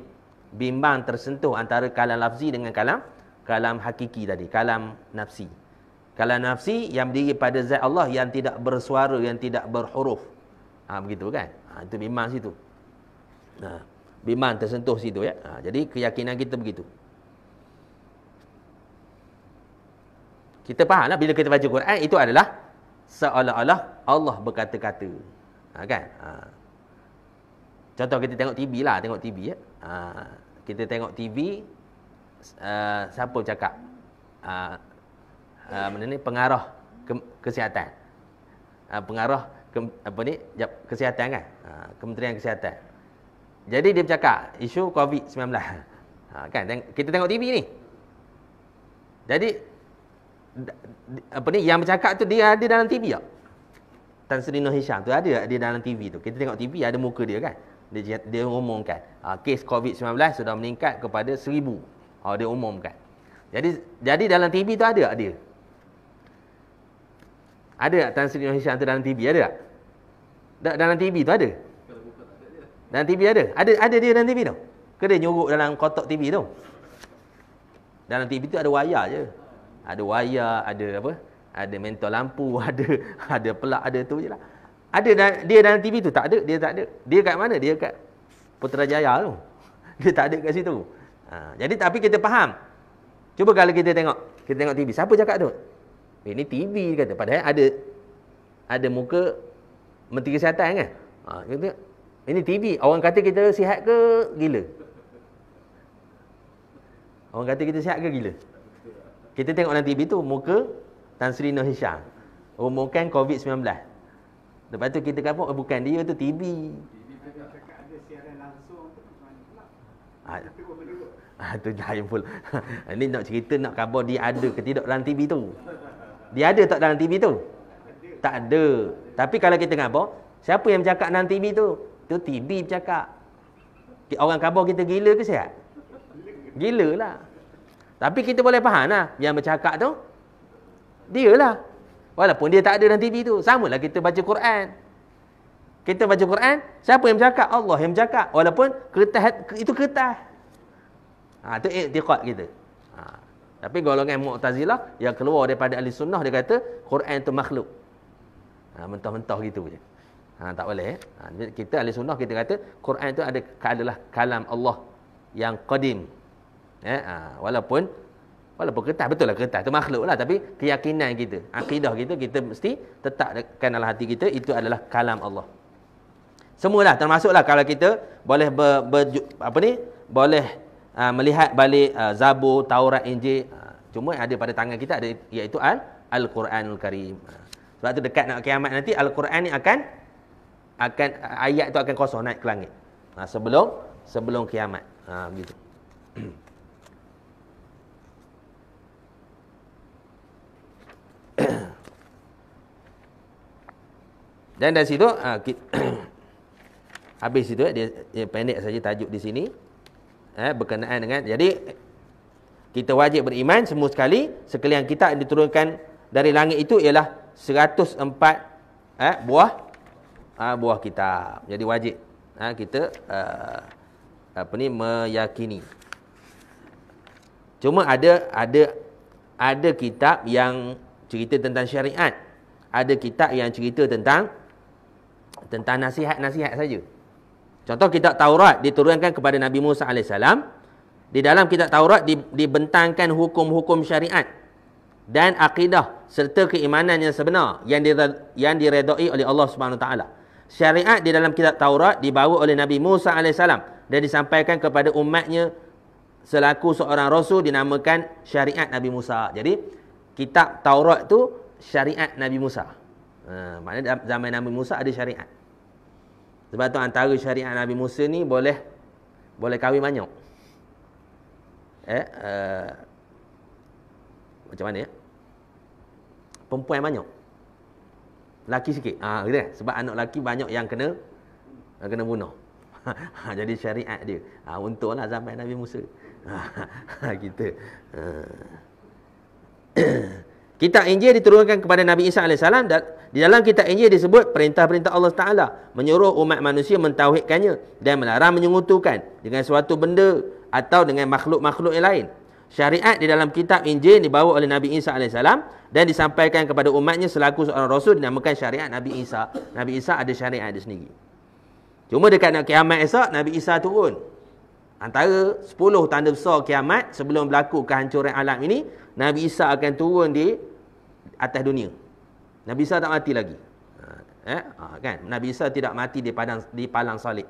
Bimbang tersentuh antara kalam lafzi dengan kalam kalam hakiki tadi kalam nafsi. Kalam nafsi yang berdiri pada zat Allah yang tidak bersuara yang tidak berhuruf. Ha, begitu kan? Ha, itu bimbang situ. Ha, bimbang tersentuh situ ya. Ha, jadi keyakinan kita begitu. Kita faham lah bila kita baca Quran itu adalah seolah-olah Allah berkata-kata. Ha, kan? Ha. Contoh kita tengok TV lah, tengok TV ya. Ha. Kita tengok TV uh, siapa cakap? Uh, uh, mana ni pengarah ke kesihatan. Uh, pengarah ke apa ni? kesihatan kan? Uh, Kementerian Kesihatan. Jadi dia bercakap isu COVID-19. Ha, kan? Kita tengok TV ni. Jadi apa ni yang bercakap tu dia ada dalam TV tak? Tan Sri Nur Hisham tu ada dia dalam TV tu. Kita tengok TV ada muka dia kan. Dia dia umumkan ha, kes COVID-19 sudah meningkat kepada 1000. Ha, dia umumkan. Jadi jadi dalam TV tu ada tak dia? Ada tak Tan Sri Hisham tu dalam TV ada tak? Da, dalam TV tu ada? Dalam TV ada? Ada ada dia dalam TV tu? Ke dia nyuruk dalam kotak TV tu? Dalam TV tu ada wayar je ada wayar, ada apa? Ada mentol lampu, ada ada pelak, ada tu je lah. Ada dia dalam TV tu? Tak ada, dia tak ada. Dia kat mana? Dia kat Putrajaya tu. Dia tak ada kat situ. Ha, jadi tapi kita faham. Cuba kalau kita tengok, kita tengok TV. Siapa cakap tu? Ini TV kata. Padahal ada ada muka Menteri Kesihatan kan? Ha, kita, ini TV. Orang kata kita sihat ke gila? Orang kata kita sihat ke gila? Kita tengok dalam TV tu muka Tan Sri Nur Hisham. Umumkan COVID-19. Lepas tu kita kata oh, bukan dia tu TV. Ah, ah tu jahil pun. Ini nak cerita nak khabar dia ada ke tidak dalam TV tu. Dia ada tak dalam TV tu? Tak ada. Tapi kalau kita khabar, siapa yang bercakap dalam TV tu? Tu TV bercakap. Orang khabar kita gila ke sihat? Gila lah. Tapi kita boleh faham lah. Yang bercakap tu, dia lah. Walaupun dia tak ada dalam TV tu. Sama lah kita baca Quran. Kita baca Quran, siapa yang bercakap? Allah yang bercakap. Walaupun kertas, itu kertas. Ha, itu iktiqat kita. Ha. Tapi golongan Mu'tazilah yang keluar daripada ahli sunnah, dia kata Quran itu makhluk. Ha, mentah-mentah gitu je. Ha, tak boleh. Ha, kita ahli sunnah, kita kata Quran itu ada, adalah kalam Allah yang qadim. Ya, ha, walaupun walaupun kertas betul lah kertas tu makhluk lah tapi keyakinan kita, akidah kita kita mesti tetapkan dalam hati kita itu adalah kalam Allah. Semualah termasuklah kalau kita boleh ber, ber, apa ni? Boleh uh, melihat balik uh, Zabur, Taurat, Injil. Uh, cuma ada pada tangan kita ada iaitu Al Al-Quranul Karim. Uh, sebab tu dekat nak kiamat nanti Al-Quran ni akan akan ayat tu akan kosong naik ke langit. Uh, sebelum sebelum kiamat. Uh, begitu. Dan dari situ ha, kita, habis itu dia, dia pendek saja tajuk di sini. Eh, berkenaan dengan jadi kita wajib beriman semua sekali sekalian kita yang diturunkan dari langit itu ialah 104 eh, buah uh, buah kitab. Jadi wajib uh, kita uh, apa ni meyakini. Cuma ada ada ada kitab yang cerita tentang syariat. Ada kitab yang cerita tentang tentang nasihat-nasihat saja. Contoh kitab Taurat diturunkan kepada Nabi Musa AS. Di dalam kitab Taurat dibentangkan hukum-hukum syariat. Dan akidah serta keimanan yang sebenar yang yang diredai oleh Allah Subhanahu taala. Syariat di dalam kitab Taurat dibawa oleh Nabi Musa AS dan disampaikan kepada umatnya selaku seorang rasul dinamakan syariat Nabi Musa. Jadi kitab Taurat tu syariat Nabi Musa. Ha, maknanya zaman Nabi Musa ada syariat. Sebab tu antara syariat Nabi Musa ni boleh boleh kahwin banyak. Eh, uh, macam mana ya? Perempuan banyak. Laki sikit. Ha, gitu kan? Sebab anak laki banyak yang kena kena bunuh. Ha, jadi syariat dia. Ha, untunglah zaman Nabi Musa. Kita. Ha. Kitab Injil diturunkan kepada Nabi Isa AS dan di dalam kitab Injil disebut perintah-perintah Allah Ta'ala menyuruh umat manusia mentauhidkannya dan melarang menyungutukan dengan suatu benda atau dengan makhluk-makhluk yang lain. Syariat di dalam kitab Injil dibawa oleh Nabi Isa AS dan disampaikan kepada umatnya selaku seorang rasul dinamakan syariat Nabi Isa. Nabi Isa ada syariat dia sendiri. Cuma dekat nak kiamat esok, Nabi Isa turun. Antara 10 tanda besar kiamat sebelum berlaku kehancuran alam ini, Nabi Isa akan turun di atas dunia. Nabi Isa tak mati lagi. Ha, eh, ha, kan? Nabi Isa tidak mati di padang di palang salib.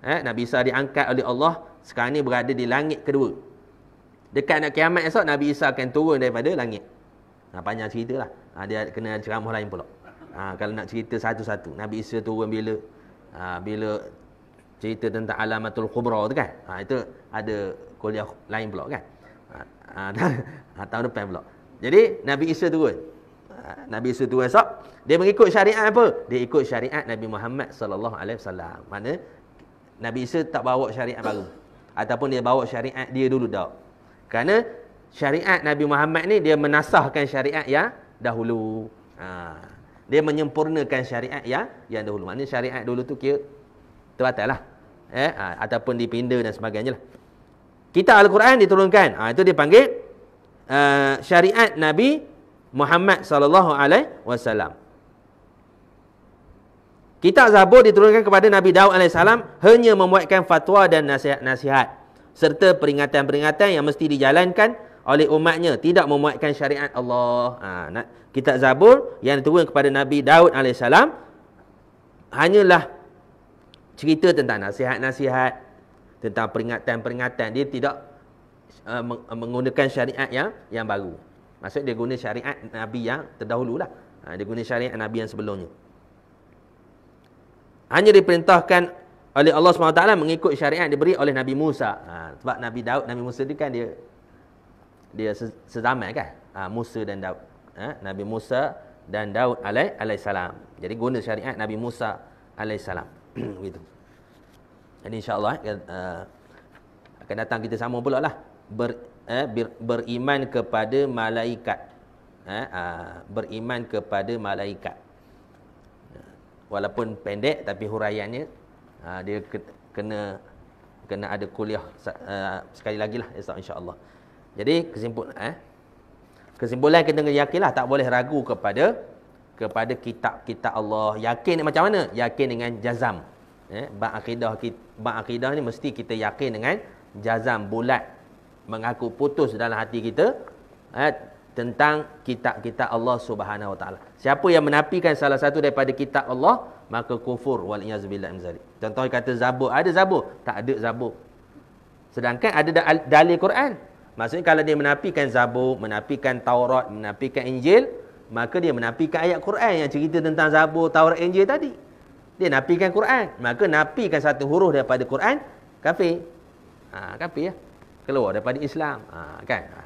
Eh, Nabi Isa diangkat oleh Allah, sekarang ni berada di langit kedua. Dekat nak kiamat esok, Nabi Isa akan turun daripada langit. Ha, panjang cerita lah. Ha, dia kena ceramah lain pula. Ha, kalau nak cerita satu-satu. Nabi Isa turun bila? Ha, bila cerita tentang alamatul kubra tu kan. Ha, itu ada kuliah lain pula kan. Ha, tahun depan pula. Jadi Nabi Isa turun. Ha, Nabi Isa turun esok. Dia mengikut syariat apa? Dia ikut syariat Nabi Muhammad sallallahu alaihi wasallam. Mana Nabi Isa tak bawa syariat baru. Ataupun dia bawa syariat dia dulu dah. Kerana syariat Nabi Muhammad ni dia menasahkan syariat yang dahulu. Ha, dia menyempurnakan syariat yang yang dahulu. Maknanya syariat dulu tu kira terbatal lah. Eh, ha, ataupun dipinda dan sebagainya lah. Kita Al-Quran diturunkan. Ha, itu dipanggil uh, syariat Nabi Muhammad sallallahu alaihi wasallam. Kitab Zabur diturunkan kepada Nabi Daud alaihi salam hanya membuatkan fatwa dan nasihat-nasihat serta peringatan-peringatan yang mesti dijalankan oleh umatnya tidak memuatkan syariat Allah. Ha, kitab Zabur yang diturunkan kepada Nabi Daud alaihi salam hanyalah cerita tentang nasihat-nasihat tentang peringatan-peringatan dia tidak uh, menggunakan syariat yang yang baru. Maksud dia guna syariat nabi yang terdahululah. Ha, dia guna syariat nabi yang sebelumnya. Hanya diperintahkan oleh Allah SWT mengikut syariat diberi oleh Nabi Musa. Ha, sebab Nabi Daud Nabi Musa ni kan dia dia sezaman kan? Ha, Musa dan Daud. Ha, Nabi Musa dan Daud alaih salam jadi guna syariat Nabi Musa alaih salam begitu. Jadi insya-Allah uh, akan datang kita sama pula lah ber, eh, ber, beriman kepada malaikat. Eh, uh, beriman kepada malaikat. Walaupun pendek tapi huraiannya uh, dia ke, kena kena ada kuliah uh, sekali lagi lah insya-Allah. Jadi kesimpulan eh kesimpulan kita kena yakinlah tak boleh ragu kepada kepada kitab-kitab Allah. Yakin macam mana? Yakin dengan jazam. Eh, akidah bab akidah ni mesti kita yakin dengan jazam bulat mengaku putus dalam hati kita eh, tentang kitab-kitab Allah Subhanahu Wa Taala. Siapa yang menafikan salah satu daripada kitab Allah, maka kufur wal iazubillah min zalik. Contoh kata Zabur, ada Zabur? Tak ada Zabur. Sedangkan ada dalil Quran. Maksudnya kalau dia menafikan Zabur, menafikan Taurat, menafikan Injil, maka dia menafikan ayat Quran yang cerita tentang Zabur, Taurat, Injil tadi. Dia nafikan Quran. Maka nafikan satu huruf daripada Quran, kafir. Ha, kafir ya. Keluar daripada Islam. Ha, kan? Ha.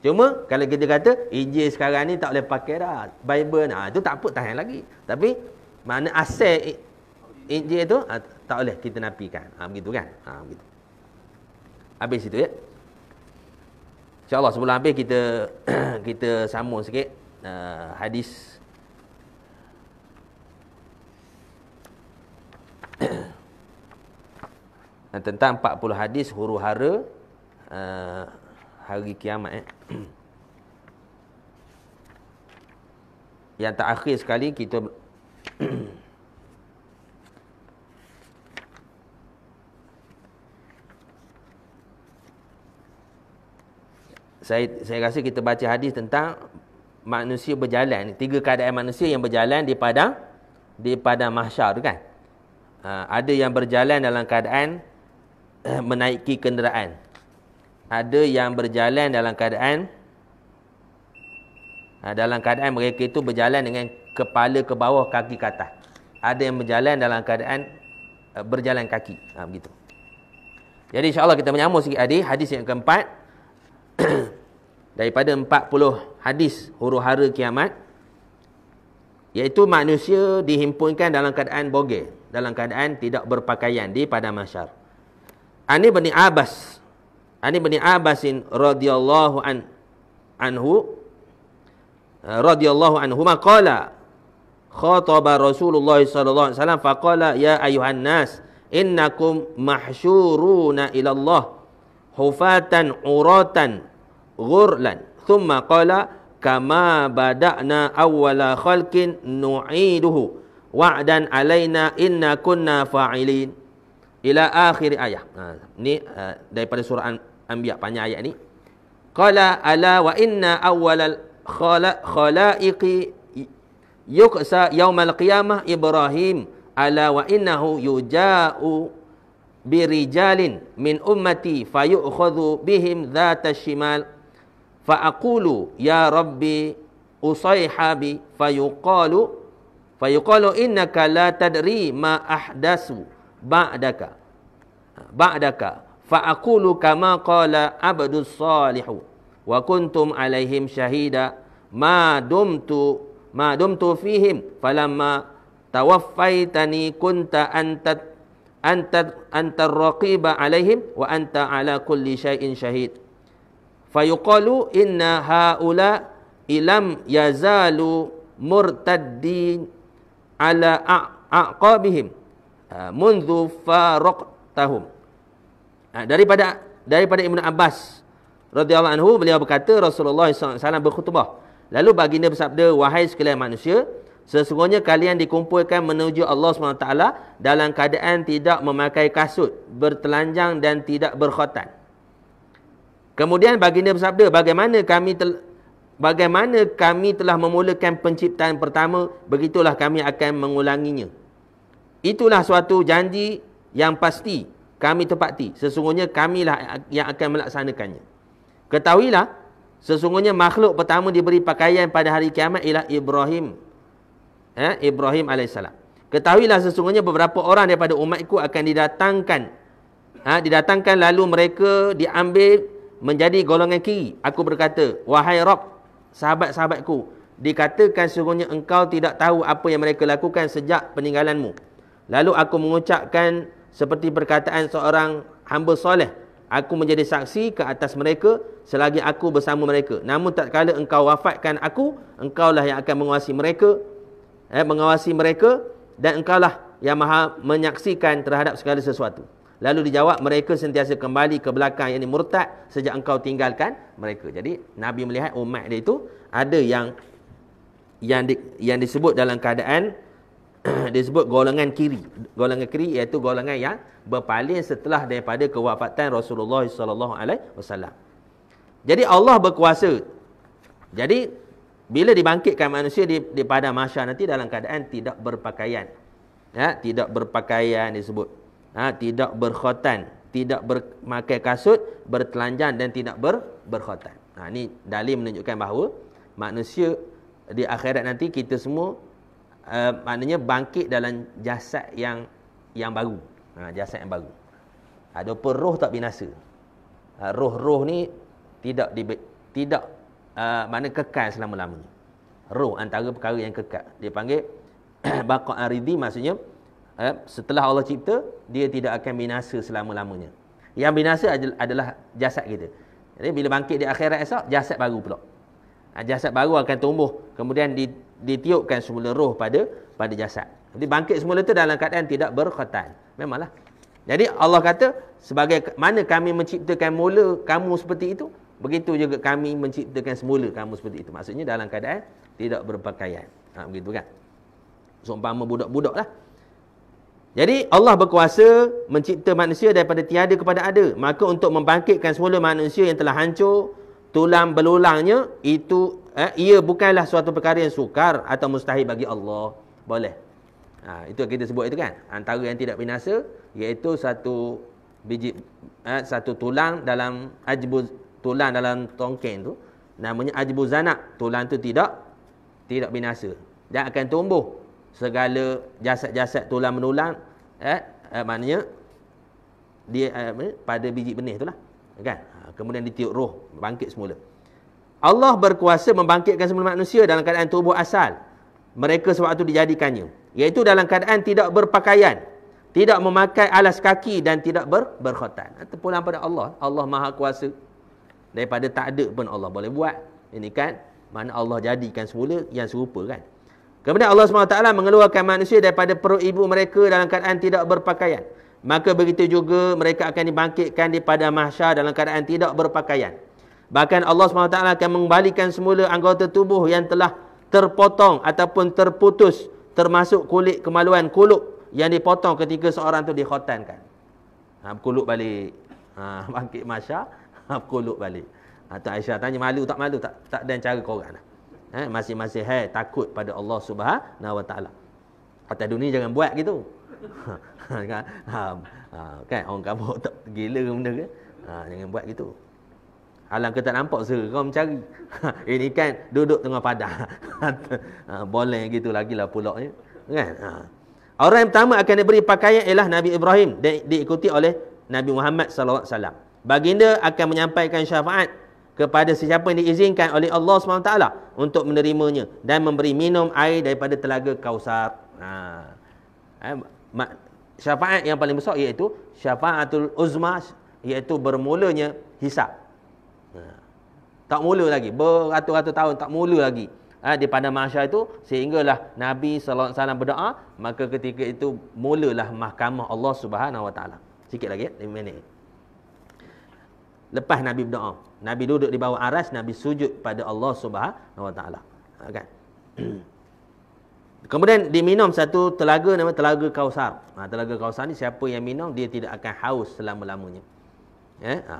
Cuma kalau kita kata Injil sekarang ni tak boleh pakai dah. Bible nah ha, itu tak apa tahan lagi. Tapi Mana asal Injil itu ha, tak boleh kita nafikan. Ha, begitu kan? Ha, begitu. Habis itu ya. InsyaAllah sebelum habis kita kita sambung sikit uh, hadis tentang 40 hadis huru hara uh, hari kiamat eh. Yang terakhir sekali kita saya saya rasa kita baca hadis tentang manusia berjalan tiga keadaan manusia yang berjalan di padang di padang mahsyar kan ha, ada yang berjalan dalam keadaan uh, menaiki kenderaan. Ada yang berjalan dalam keadaan uh, dalam keadaan mereka itu berjalan dengan kepala ke bawah kaki ke atas. Ada yang berjalan dalam keadaan uh, berjalan kaki. Ha, begitu. Jadi insyaallah kita menyambung sikit hadis hadis yang keempat. Daripada 40 hadis huru-hara kiamat iaitu manusia dihimpunkan dalam keadaan bogel dalam keadaan tidak berpakaian di pada mahsyar. Ani bin abbas. Ani bin abbasin radhiyallahu an anhu radhiyallahu anhu maqala khataba rasulullah sallallahu alaihi wasallam faqala ya ayuhan nas innakum mahsyuruna ila Allah hufatan uratan ghurlan. Thumma qala kama bada'na awwala khalqin nu'iduhu wa'dan alaina inna kunna fa'ilin. Ila akhir ayat ha, ni uh, daripada surah anbiya panjang ayat ni. Qala ala wa inna awwalal khala khalaiqi yuksa yaumal qiyamah ibrahim. Ala wa innahu yuja'u birijalin min ummati fayu'khadhu bihim dhata shimal. Fa'aqulu ya rabbi usayhabi fayuqalu fayuqalu innaka la tadri ma ahdasu ba'daka. Ba'daka. Fa'aqulu kama qala abdus salihu. Wa kuntum alaihim syahida ma dumtu ma dumtu fihim. Falamma tawaffaitani kunta anta anta anta raqiba alaihim wa anta ala kulli syai'in syahid fayuqalu inna haula ilam yazalu murtaddin ala aqabihim mundu faraqtahum. Daripada daripada Ibnu Abbas radhiyallahu anhu beliau berkata Rasulullah SAW berkhutbah. Lalu baginda bersabda wahai sekalian manusia sesungguhnya kalian dikumpulkan menuju Allah SWT dalam keadaan tidak memakai kasut bertelanjang dan tidak berkhotan. Kemudian baginda bersabda, bagaimana kami tel bagaimana kami telah memulakan penciptaan pertama, begitulah kami akan mengulanginya. Itulah suatu janji yang pasti kami tepati. Sesungguhnya kamilah yang akan melaksanakannya. Ketahuilah, sesungguhnya makhluk pertama diberi pakaian pada hari kiamat ialah Ibrahim. Eh, Ibrahim AS. Ketahuilah sesungguhnya beberapa orang daripada umatku akan didatangkan. Ha, didatangkan lalu mereka diambil menjadi golongan kiri. Aku berkata, wahai Rob, sahabat-sahabatku, dikatakan sesungguhnya engkau tidak tahu apa yang mereka lakukan sejak peninggalanmu. Lalu aku mengucapkan seperti perkataan seorang hamba soleh. Aku menjadi saksi ke atas mereka selagi aku bersama mereka. Namun tak kala engkau wafatkan aku, engkaulah yang akan menguasai mereka. Eh, mengawasi mereka dan engkaulah yang maha menyaksikan terhadap segala sesuatu. Lalu dijawab mereka sentiasa kembali ke belakang yang murtad sejak engkau tinggalkan mereka. Jadi Nabi melihat umat dia itu ada yang yang di, yang disebut dalam keadaan disebut golongan kiri. Golongan kiri iaitu golongan yang berpaling setelah daripada kewafatan Rasulullah sallallahu alaihi wasallam. Jadi Allah berkuasa. Jadi bila dibangkitkan manusia di, di pada masa nanti dalam keadaan tidak berpakaian. Ya, tidak berpakaian disebut ha, tidak berkhotan, tidak bermakai kasut, bertelanjang dan tidak ber, berkhotan. Ha, ini dalil menunjukkan bahawa manusia di akhirat nanti kita semua uh, maknanya bangkit dalam jasad yang yang baru. Ha, jasad yang baru. Adapun roh tak binasa. Ha, roh-roh ni tidak di, tidak uh, mana kekal selama-lamanya. Roh antara perkara yang kekal. Dia panggil baqa aridi maksudnya eh, setelah Allah cipta dia tidak akan binasa selama-lamanya. Yang binasa adalah jasad kita. Jadi bila bangkit di akhirat esok jasad baru pula. Ha, jasad baru akan tumbuh kemudian ditiupkan semula roh pada pada jasad. Jadi bangkit semula itu dalam keadaan tidak berkhatan. Memanglah. Jadi Allah kata sebagai mana kami menciptakan mula kamu seperti itu, begitu juga kami menciptakan semula kamu seperti itu. Maksudnya dalam keadaan tidak berpakaian. Ha, begitu kan? Seumpama budak-budak lah. Jadi Allah berkuasa mencipta manusia daripada tiada kepada ada. Maka untuk membangkitkan semula manusia yang telah hancur, tulang belulangnya, itu eh, ia bukanlah suatu perkara yang sukar atau mustahil bagi Allah. Boleh. Ha, itu kita sebut itu kan. Antara yang tidak binasa, iaitu satu biji eh, satu tulang dalam ajbu tulang dalam tongkeng tu namanya ajbu zanak tulang tu tidak tidak binasa dan akan tumbuh segala jasad-jasad tulang menulang eh, eh maknanya dia eh, pada biji benih itulah kan? Ha, kemudian ditiup roh bangkit semula. Allah berkuasa membangkitkan semula manusia dalam keadaan tubuh asal. Mereka sebab itu dijadikannya. Iaitu dalam keadaan tidak berpakaian tidak memakai alas kaki dan tidak ber, berkhotan. Terpulang pada Allah. Allah maha kuasa. Daripada tak ada pun Allah boleh buat. Ini kan mana Allah jadikan semula yang serupa kan Kemudian Allah SWT mengeluarkan manusia daripada perut ibu mereka dalam keadaan tidak berpakaian. Maka begitu juga mereka akan dibangkitkan daripada mahsyar dalam keadaan tidak berpakaian. Bahkan Allah SWT akan mengembalikan semula anggota tubuh yang telah terpotong ataupun terputus termasuk kulit kemaluan kuluk yang dipotong ketika seorang itu dikhotankan. Ha, kuluk balik. Ha, bangkit mahsyar, ha, kuluk balik. Ha, Aisyah tanya malu tak malu tak? Tak ada cara korang lah. Eh, masing-masing hai takut pada Allah Subhanahu Wa Taala. Atas dunia jangan buat gitu. Ha, ha, kan orang kamu tak gila ke benda ke? Ha, jangan buat gitu. Halang kita nampak se kau mencari. Ini kan duduk tengah padang. ha, boleh gitu lagi lah pulaknya. Kan? Ha. Orang yang pertama akan diberi pakaian ialah Nabi Ibrahim dan diikuti oleh Nabi Muhammad sallallahu alaihi wasallam. Baginda akan menyampaikan syafaat kepada sesiapa yang diizinkan oleh Allah SWT untuk menerimanya dan memberi minum air daripada telaga kausar. Ha. Eh, syafaat yang paling besar iaitu syafaatul uzma iaitu bermulanya hisap. Ha. Tak mula lagi. Beratus-ratus tahun tak mula lagi. Ha, di pada mahsyar itu sehinggalah Nabi wasallam berdoa maka ketika itu mulalah mahkamah Allah taala. Sikit lagi ya, 5 minit. Lepas Nabi berdoa. Nabi duduk di bawah aras, Nabi sujud pada Allah Subhanahu Wa Taala. Ha, kan? Kemudian diminum satu telaga nama telaga Kausar. Ha, telaga Kausar ni siapa yang minum dia tidak akan haus selama-lamanya. Ya? Ha.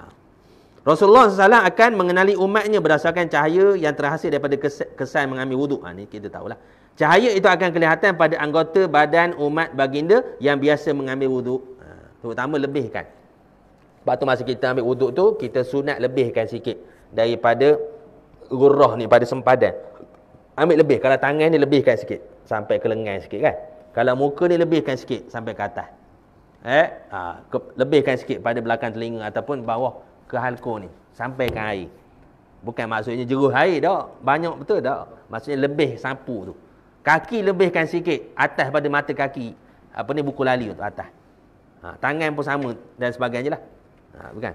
Rasulullah SAW akan mengenali umatnya berdasarkan cahaya yang terhasil daripada kesan mengambil wuduk. Ha, ni kita tahulah. Cahaya itu akan kelihatan pada anggota badan umat baginda yang biasa mengambil wuduk. Ha, terutama lebihkan. Sebab tu masa kita ambil wuduk tu, kita sunat lebihkan sikit. Daripada gurrah ni, pada sempadan. Ambil lebih. Kalau tangan ni lebihkan sikit. Sampai ke lengan sikit kan. Kalau muka ni lebihkan sikit sampai ke atas. Eh, ha, ke, lebihkan sikit pada belakang telinga ataupun bawah ke halko ni. Sampai ke air. Bukan maksudnya jeruh air tak. Banyak betul tak. Maksudnya lebih sapu tu. Kaki lebihkan sikit atas pada mata kaki. Apa ni buku lali tu atas. Ha, tangan pun sama dan sebagainya lah. Ha, bukan?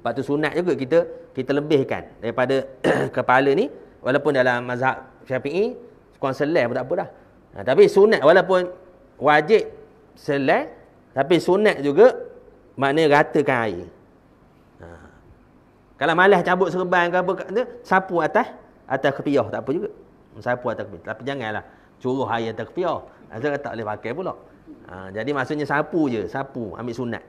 Lepas tu sunat juga kita kita lebihkan daripada kepala ni walaupun dalam mazhab Syafi'i kurang selai pun tak apa dah. Ha, tapi sunat walaupun wajib selai tapi sunat juga maknanya ratakan air. Ha. Kalau malas cabut serban ke apa tu sapu atas atas kepiah tak apa juga. Sapu atas kepiah. Tapi janganlah curuh air atas kepiah. Azal tak boleh pakai pula. Ha, jadi maksudnya sapu je, sapu ambil sunat.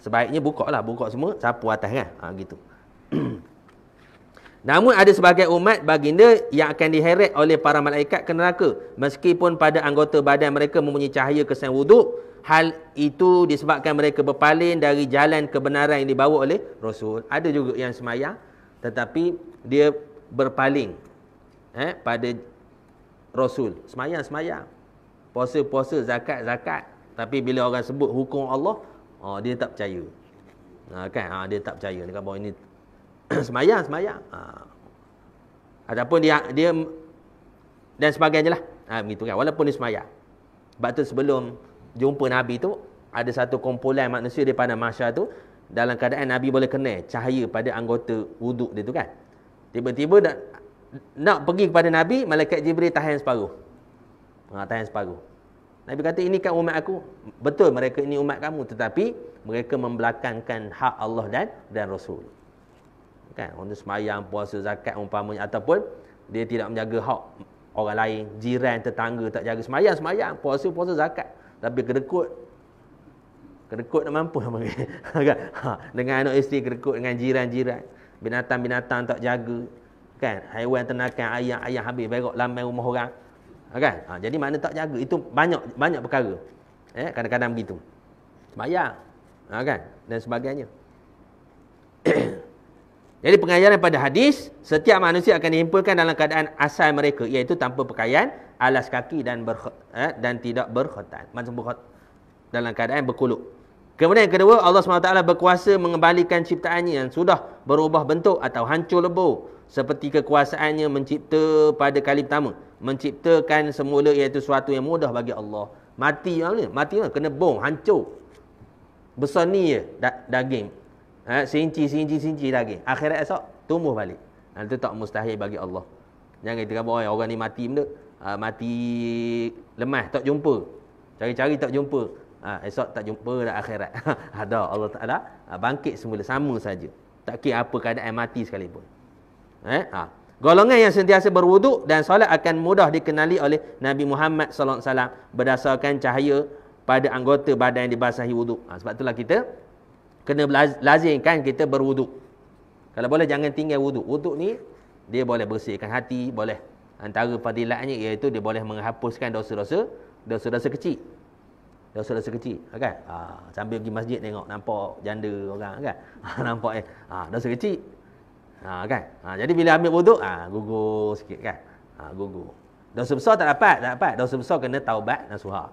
Sebaiknya buka lah, buka semua, sapu atas kan. Ha, gitu. Namun ada sebagai umat baginda yang akan diheret oleh para malaikat ke neraka. Meskipun pada anggota badan mereka mempunyai cahaya kesan wuduk. Hal itu disebabkan mereka berpaling dari jalan kebenaran yang dibawa oleh Rasul. Ada juga yang semayang. Tetapi dia berpaling eh, pada Rasul. Semayang-semayang. Puasa-puasa, zakat-zakat. Tapi bila orang sebut hukum Allah, Oh, dia tak percaya. Ha, kan? Ha, dia tak percaya. Dia kata ini semayang, semayang. Ha. Ataupun dia dia dan sebagainya lah. Ha, begitu kan. Walaupun dia semayang. Sebab tu sebelum jumpa Nabi tu, ada satu kumpulan manusia di padang mahsyar tu, dalam keadaan Nabi boleh kenal cahaya pada anggota wuduk dia tu kan. Tiba-tiba nak, nak pergi kepada Nabi, Malaikat Jibril tahan separuh. Ha, tahan separuh. Nabi kata, ini kan umat aku. Betul mereka ini umat kamu. Tetapi, mereka membelakangkan hak Allah dan dan Rasul. Kan? Untuk semayang, puasa, zakat, umpamanya. Ataupun, dia tidak menjaga hak orang lain. Jiran, tetangga tak jaga semayang, semayang. Puasa, puasa, zakat. Tapi kedekut, kedekut nak mampu. kan? ha, dengan anak isteri kedekut dengan jiran-jiran. Binatang-binatang tak jaga. Kan? Haiwan ternakan, ayam-ayam habis. Berok lamai rumah orang. Ha, kan? Ha, jadi mana tak jaga. Itu banyak banyak perkara. Eh, kadang-kadang begitu. Semayang. Ha, kan? Dan sebagainya. jadi pengajaran pada hadis, setiap manusia akan dihimpulkan dalam keadaan asal mereka. Iaitu tanpa pakaian, alas kaki dan ber, eh, dan tidak berkhotan. Macam berkhotan. Dalam keadaan berkuluk. Kemudian yang kedua, Allah SWT berkuasa mengembalikan ciptaannya yang sudah berubah bentuk atau hancur lebur. Seperti kekuasaannya mencipta pada kali pertama menciptakan semula iaitu sesuatu yang mudah bagi Allah. Mati mana? Mati mana? Kena bom, hancur. Besar ni je da- daging. Ha, sinci, sinci, sinci daging. Akhirat esok, tumbuh balik. Ha, itu tak mustahil bagi Allah. Jangan kita kata, orang ni mati benda. Ha, mati lemah, tak jumpa. Cari-cari tak jumpa. Ha, esok tak jumpa dah akhirat. Ada Allah Ta'ala ha, bangkit semula. Sama saja. Tak kira apa keadaan mati sekalipun. Eh? Ha. Golongan yang sentiasa berwuduk dan solat akan mudah dikenali oleh Nabi Muhammad sallallahu alaihi wasallam berdasarkan cahaya pada anggota badan yang dibasahi wuduk. Ha, sebab itulah kita kena lazimkan kita berwuduk. Kalau boleh jangan tinggal wuduk. Wuduk ni dia boleh bersihkan hati, boleh antara fadilatnya iaitu dia boleh menghapuskan dosa-dosa dosa-dosa kecil. Dosa-dosa kecil, kan? Ha, sambil pergi masjid tengok nampak janda orang kan. Ha, nampak eh. Ha, dosa kecil. Ha, kan? Ha, jadi bila ambil wuduk, ha, gugur sikit kan? Ha, gugur. Dosa besar tak dapat, tak dapat. Dosa besar kena taubat nasuha.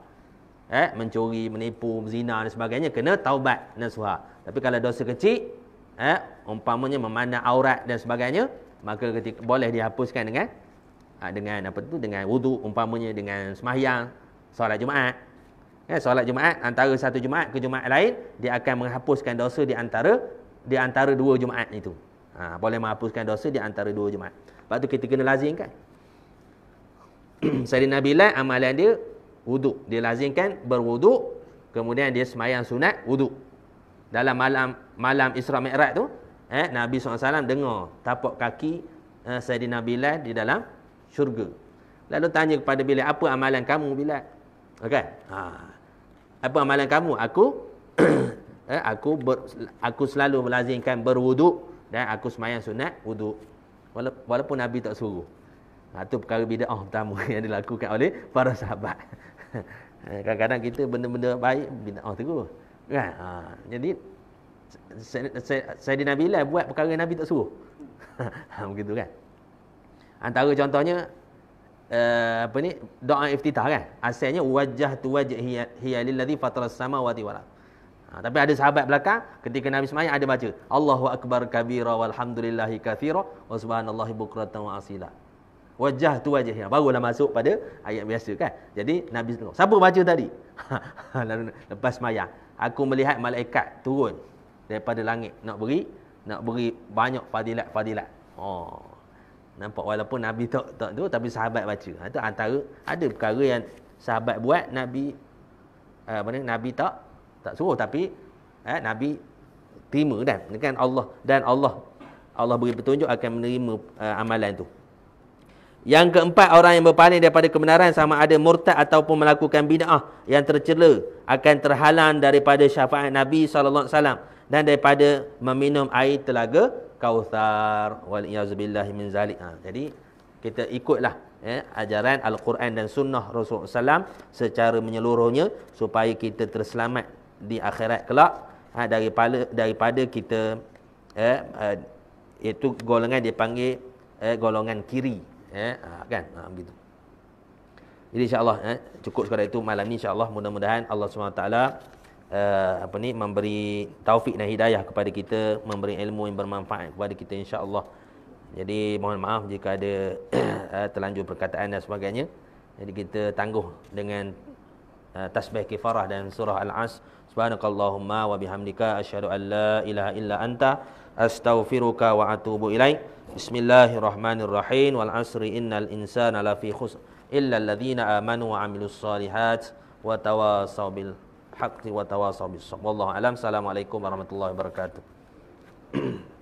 Eh, mencuri, menipu, zina dan sebagainya kena taubat nasuha. Tapi kalau dosa kecil, eh, umpamanya memandang aurat dan sebagainya, maka ketika boleh dihapuskan dengan ha, dengan apa tu dengan wuduk umpamanya dengan sembahyang, solat Jumaat. Eh, solat Jumaat antara satu Jumaat ke Jumaat lain, dia akan menghapuskan dosa di antara di antara dua Jumaat itu. Ha, boleh menghapuskan dosa di antara dua jemaat. Sebab tu kita kena lazimkan. Sayyidina Bilal amalan dia wuduk. Dia lazimkan berwuduk. Kemudian dia semayang sunat wuduk. Dalam malam malam Isra Mi'raj tu, eh, Nabi SAW dengar tapak kaki eh, Sayyidina Bilal di dalam syurga. Lalu tanya kepada Bilal, apa amalan kamu Bilal? Okay? Ha. Apa amalan kamu? Aku eh, aku ber, aku selalu melazimkan berwuduk dan aku semayang sunat wuduk. Walaupun Nabi tak suruh. Ha, itu perkara bida'ah pertama yang dilakukan oleh para sahabat. Kadang-kadang kita benda-benda baik bida'ah terus. Kan? Ha, jadi Sayyidina Bilal buat perkara Nabi tak suruh. Ha, begitu kan? Antara contohnya uh, apa ni? Doa iftitah kan? Asalnya wajah tu wajh hiya, lillazi fataras samawati wal ardh Ha, tapi ada sahabat belakang ketika Nabi semayang ada baca Allahu akbar kabira walhamdulillahi kathira wa subhanallahi bukratan wa asila. Wajah tu wajahnya barulah masuk pada ayat biasa kan. Jadi Nabi tengok. Siapa baca tadi? Lalu lepas semayang aku melihat malaikat turun daripada langit nak beri nak beri banyak fadilat-fadilat. Oh. Nampak walaupun Nabi tak tak tu tapi sahabat baca. Ha, itu antara ada perkara yang sahabat buat Nabi uh, apa ni Nabi tak tak suruh tapi eh, Nabi terima dan kan Allah dan Allah Allah beri petunjuk akan menerima uh, amalan itu. Yang keempat orang yang berpaling daripada kebenaran sama ada murtad ataupun melakukan bid'ah yang tercela akan terhalang daripada syafaat Nabi sallallahu alaihi wasallam dan daripada meminum air telaga Kautsar wal iazubillahi min zalik. Ha, jadi kita ikutlah eh, ajaran al-Quran dan sunnah Rasulullah SAW secara menyeluruhnya supaya kita terselamat di akhirat kelak ha, daripada daripada kita eh, uh, itu golongan dipanggil eh, golongan kiri eh, ha, kan? Ha, begitu. Jadi insyaallah eh, cukup sekadar itu malam ni insyaallah. Mudah-mudahan Allah SWT uh, apa ni memberi taufik dan hidayah kepada kita memberi ilmu yang bermanfaat kepada kita insyaallah. Jadi mohon maaf jika ada uh, terlanjur perkataan dan sebagainya. Jadi kita tangguh dengan uh, tasbih kifarah dan surah Al-As. Subhanakallahumma wa bihamdika asyhadu an la ilaha illa anta astaghfiruka wa atubu ilaik. Bismillahirrahmanirrahim. Wal 'asri innal insana lafi khusr illa alladhina amanu wa 'amilus solihat wa tawasaw bil haqqi wa tawasaw bis sabr. Wallahu alam. Assalamualaikum warahmatullahi wabarakatuh.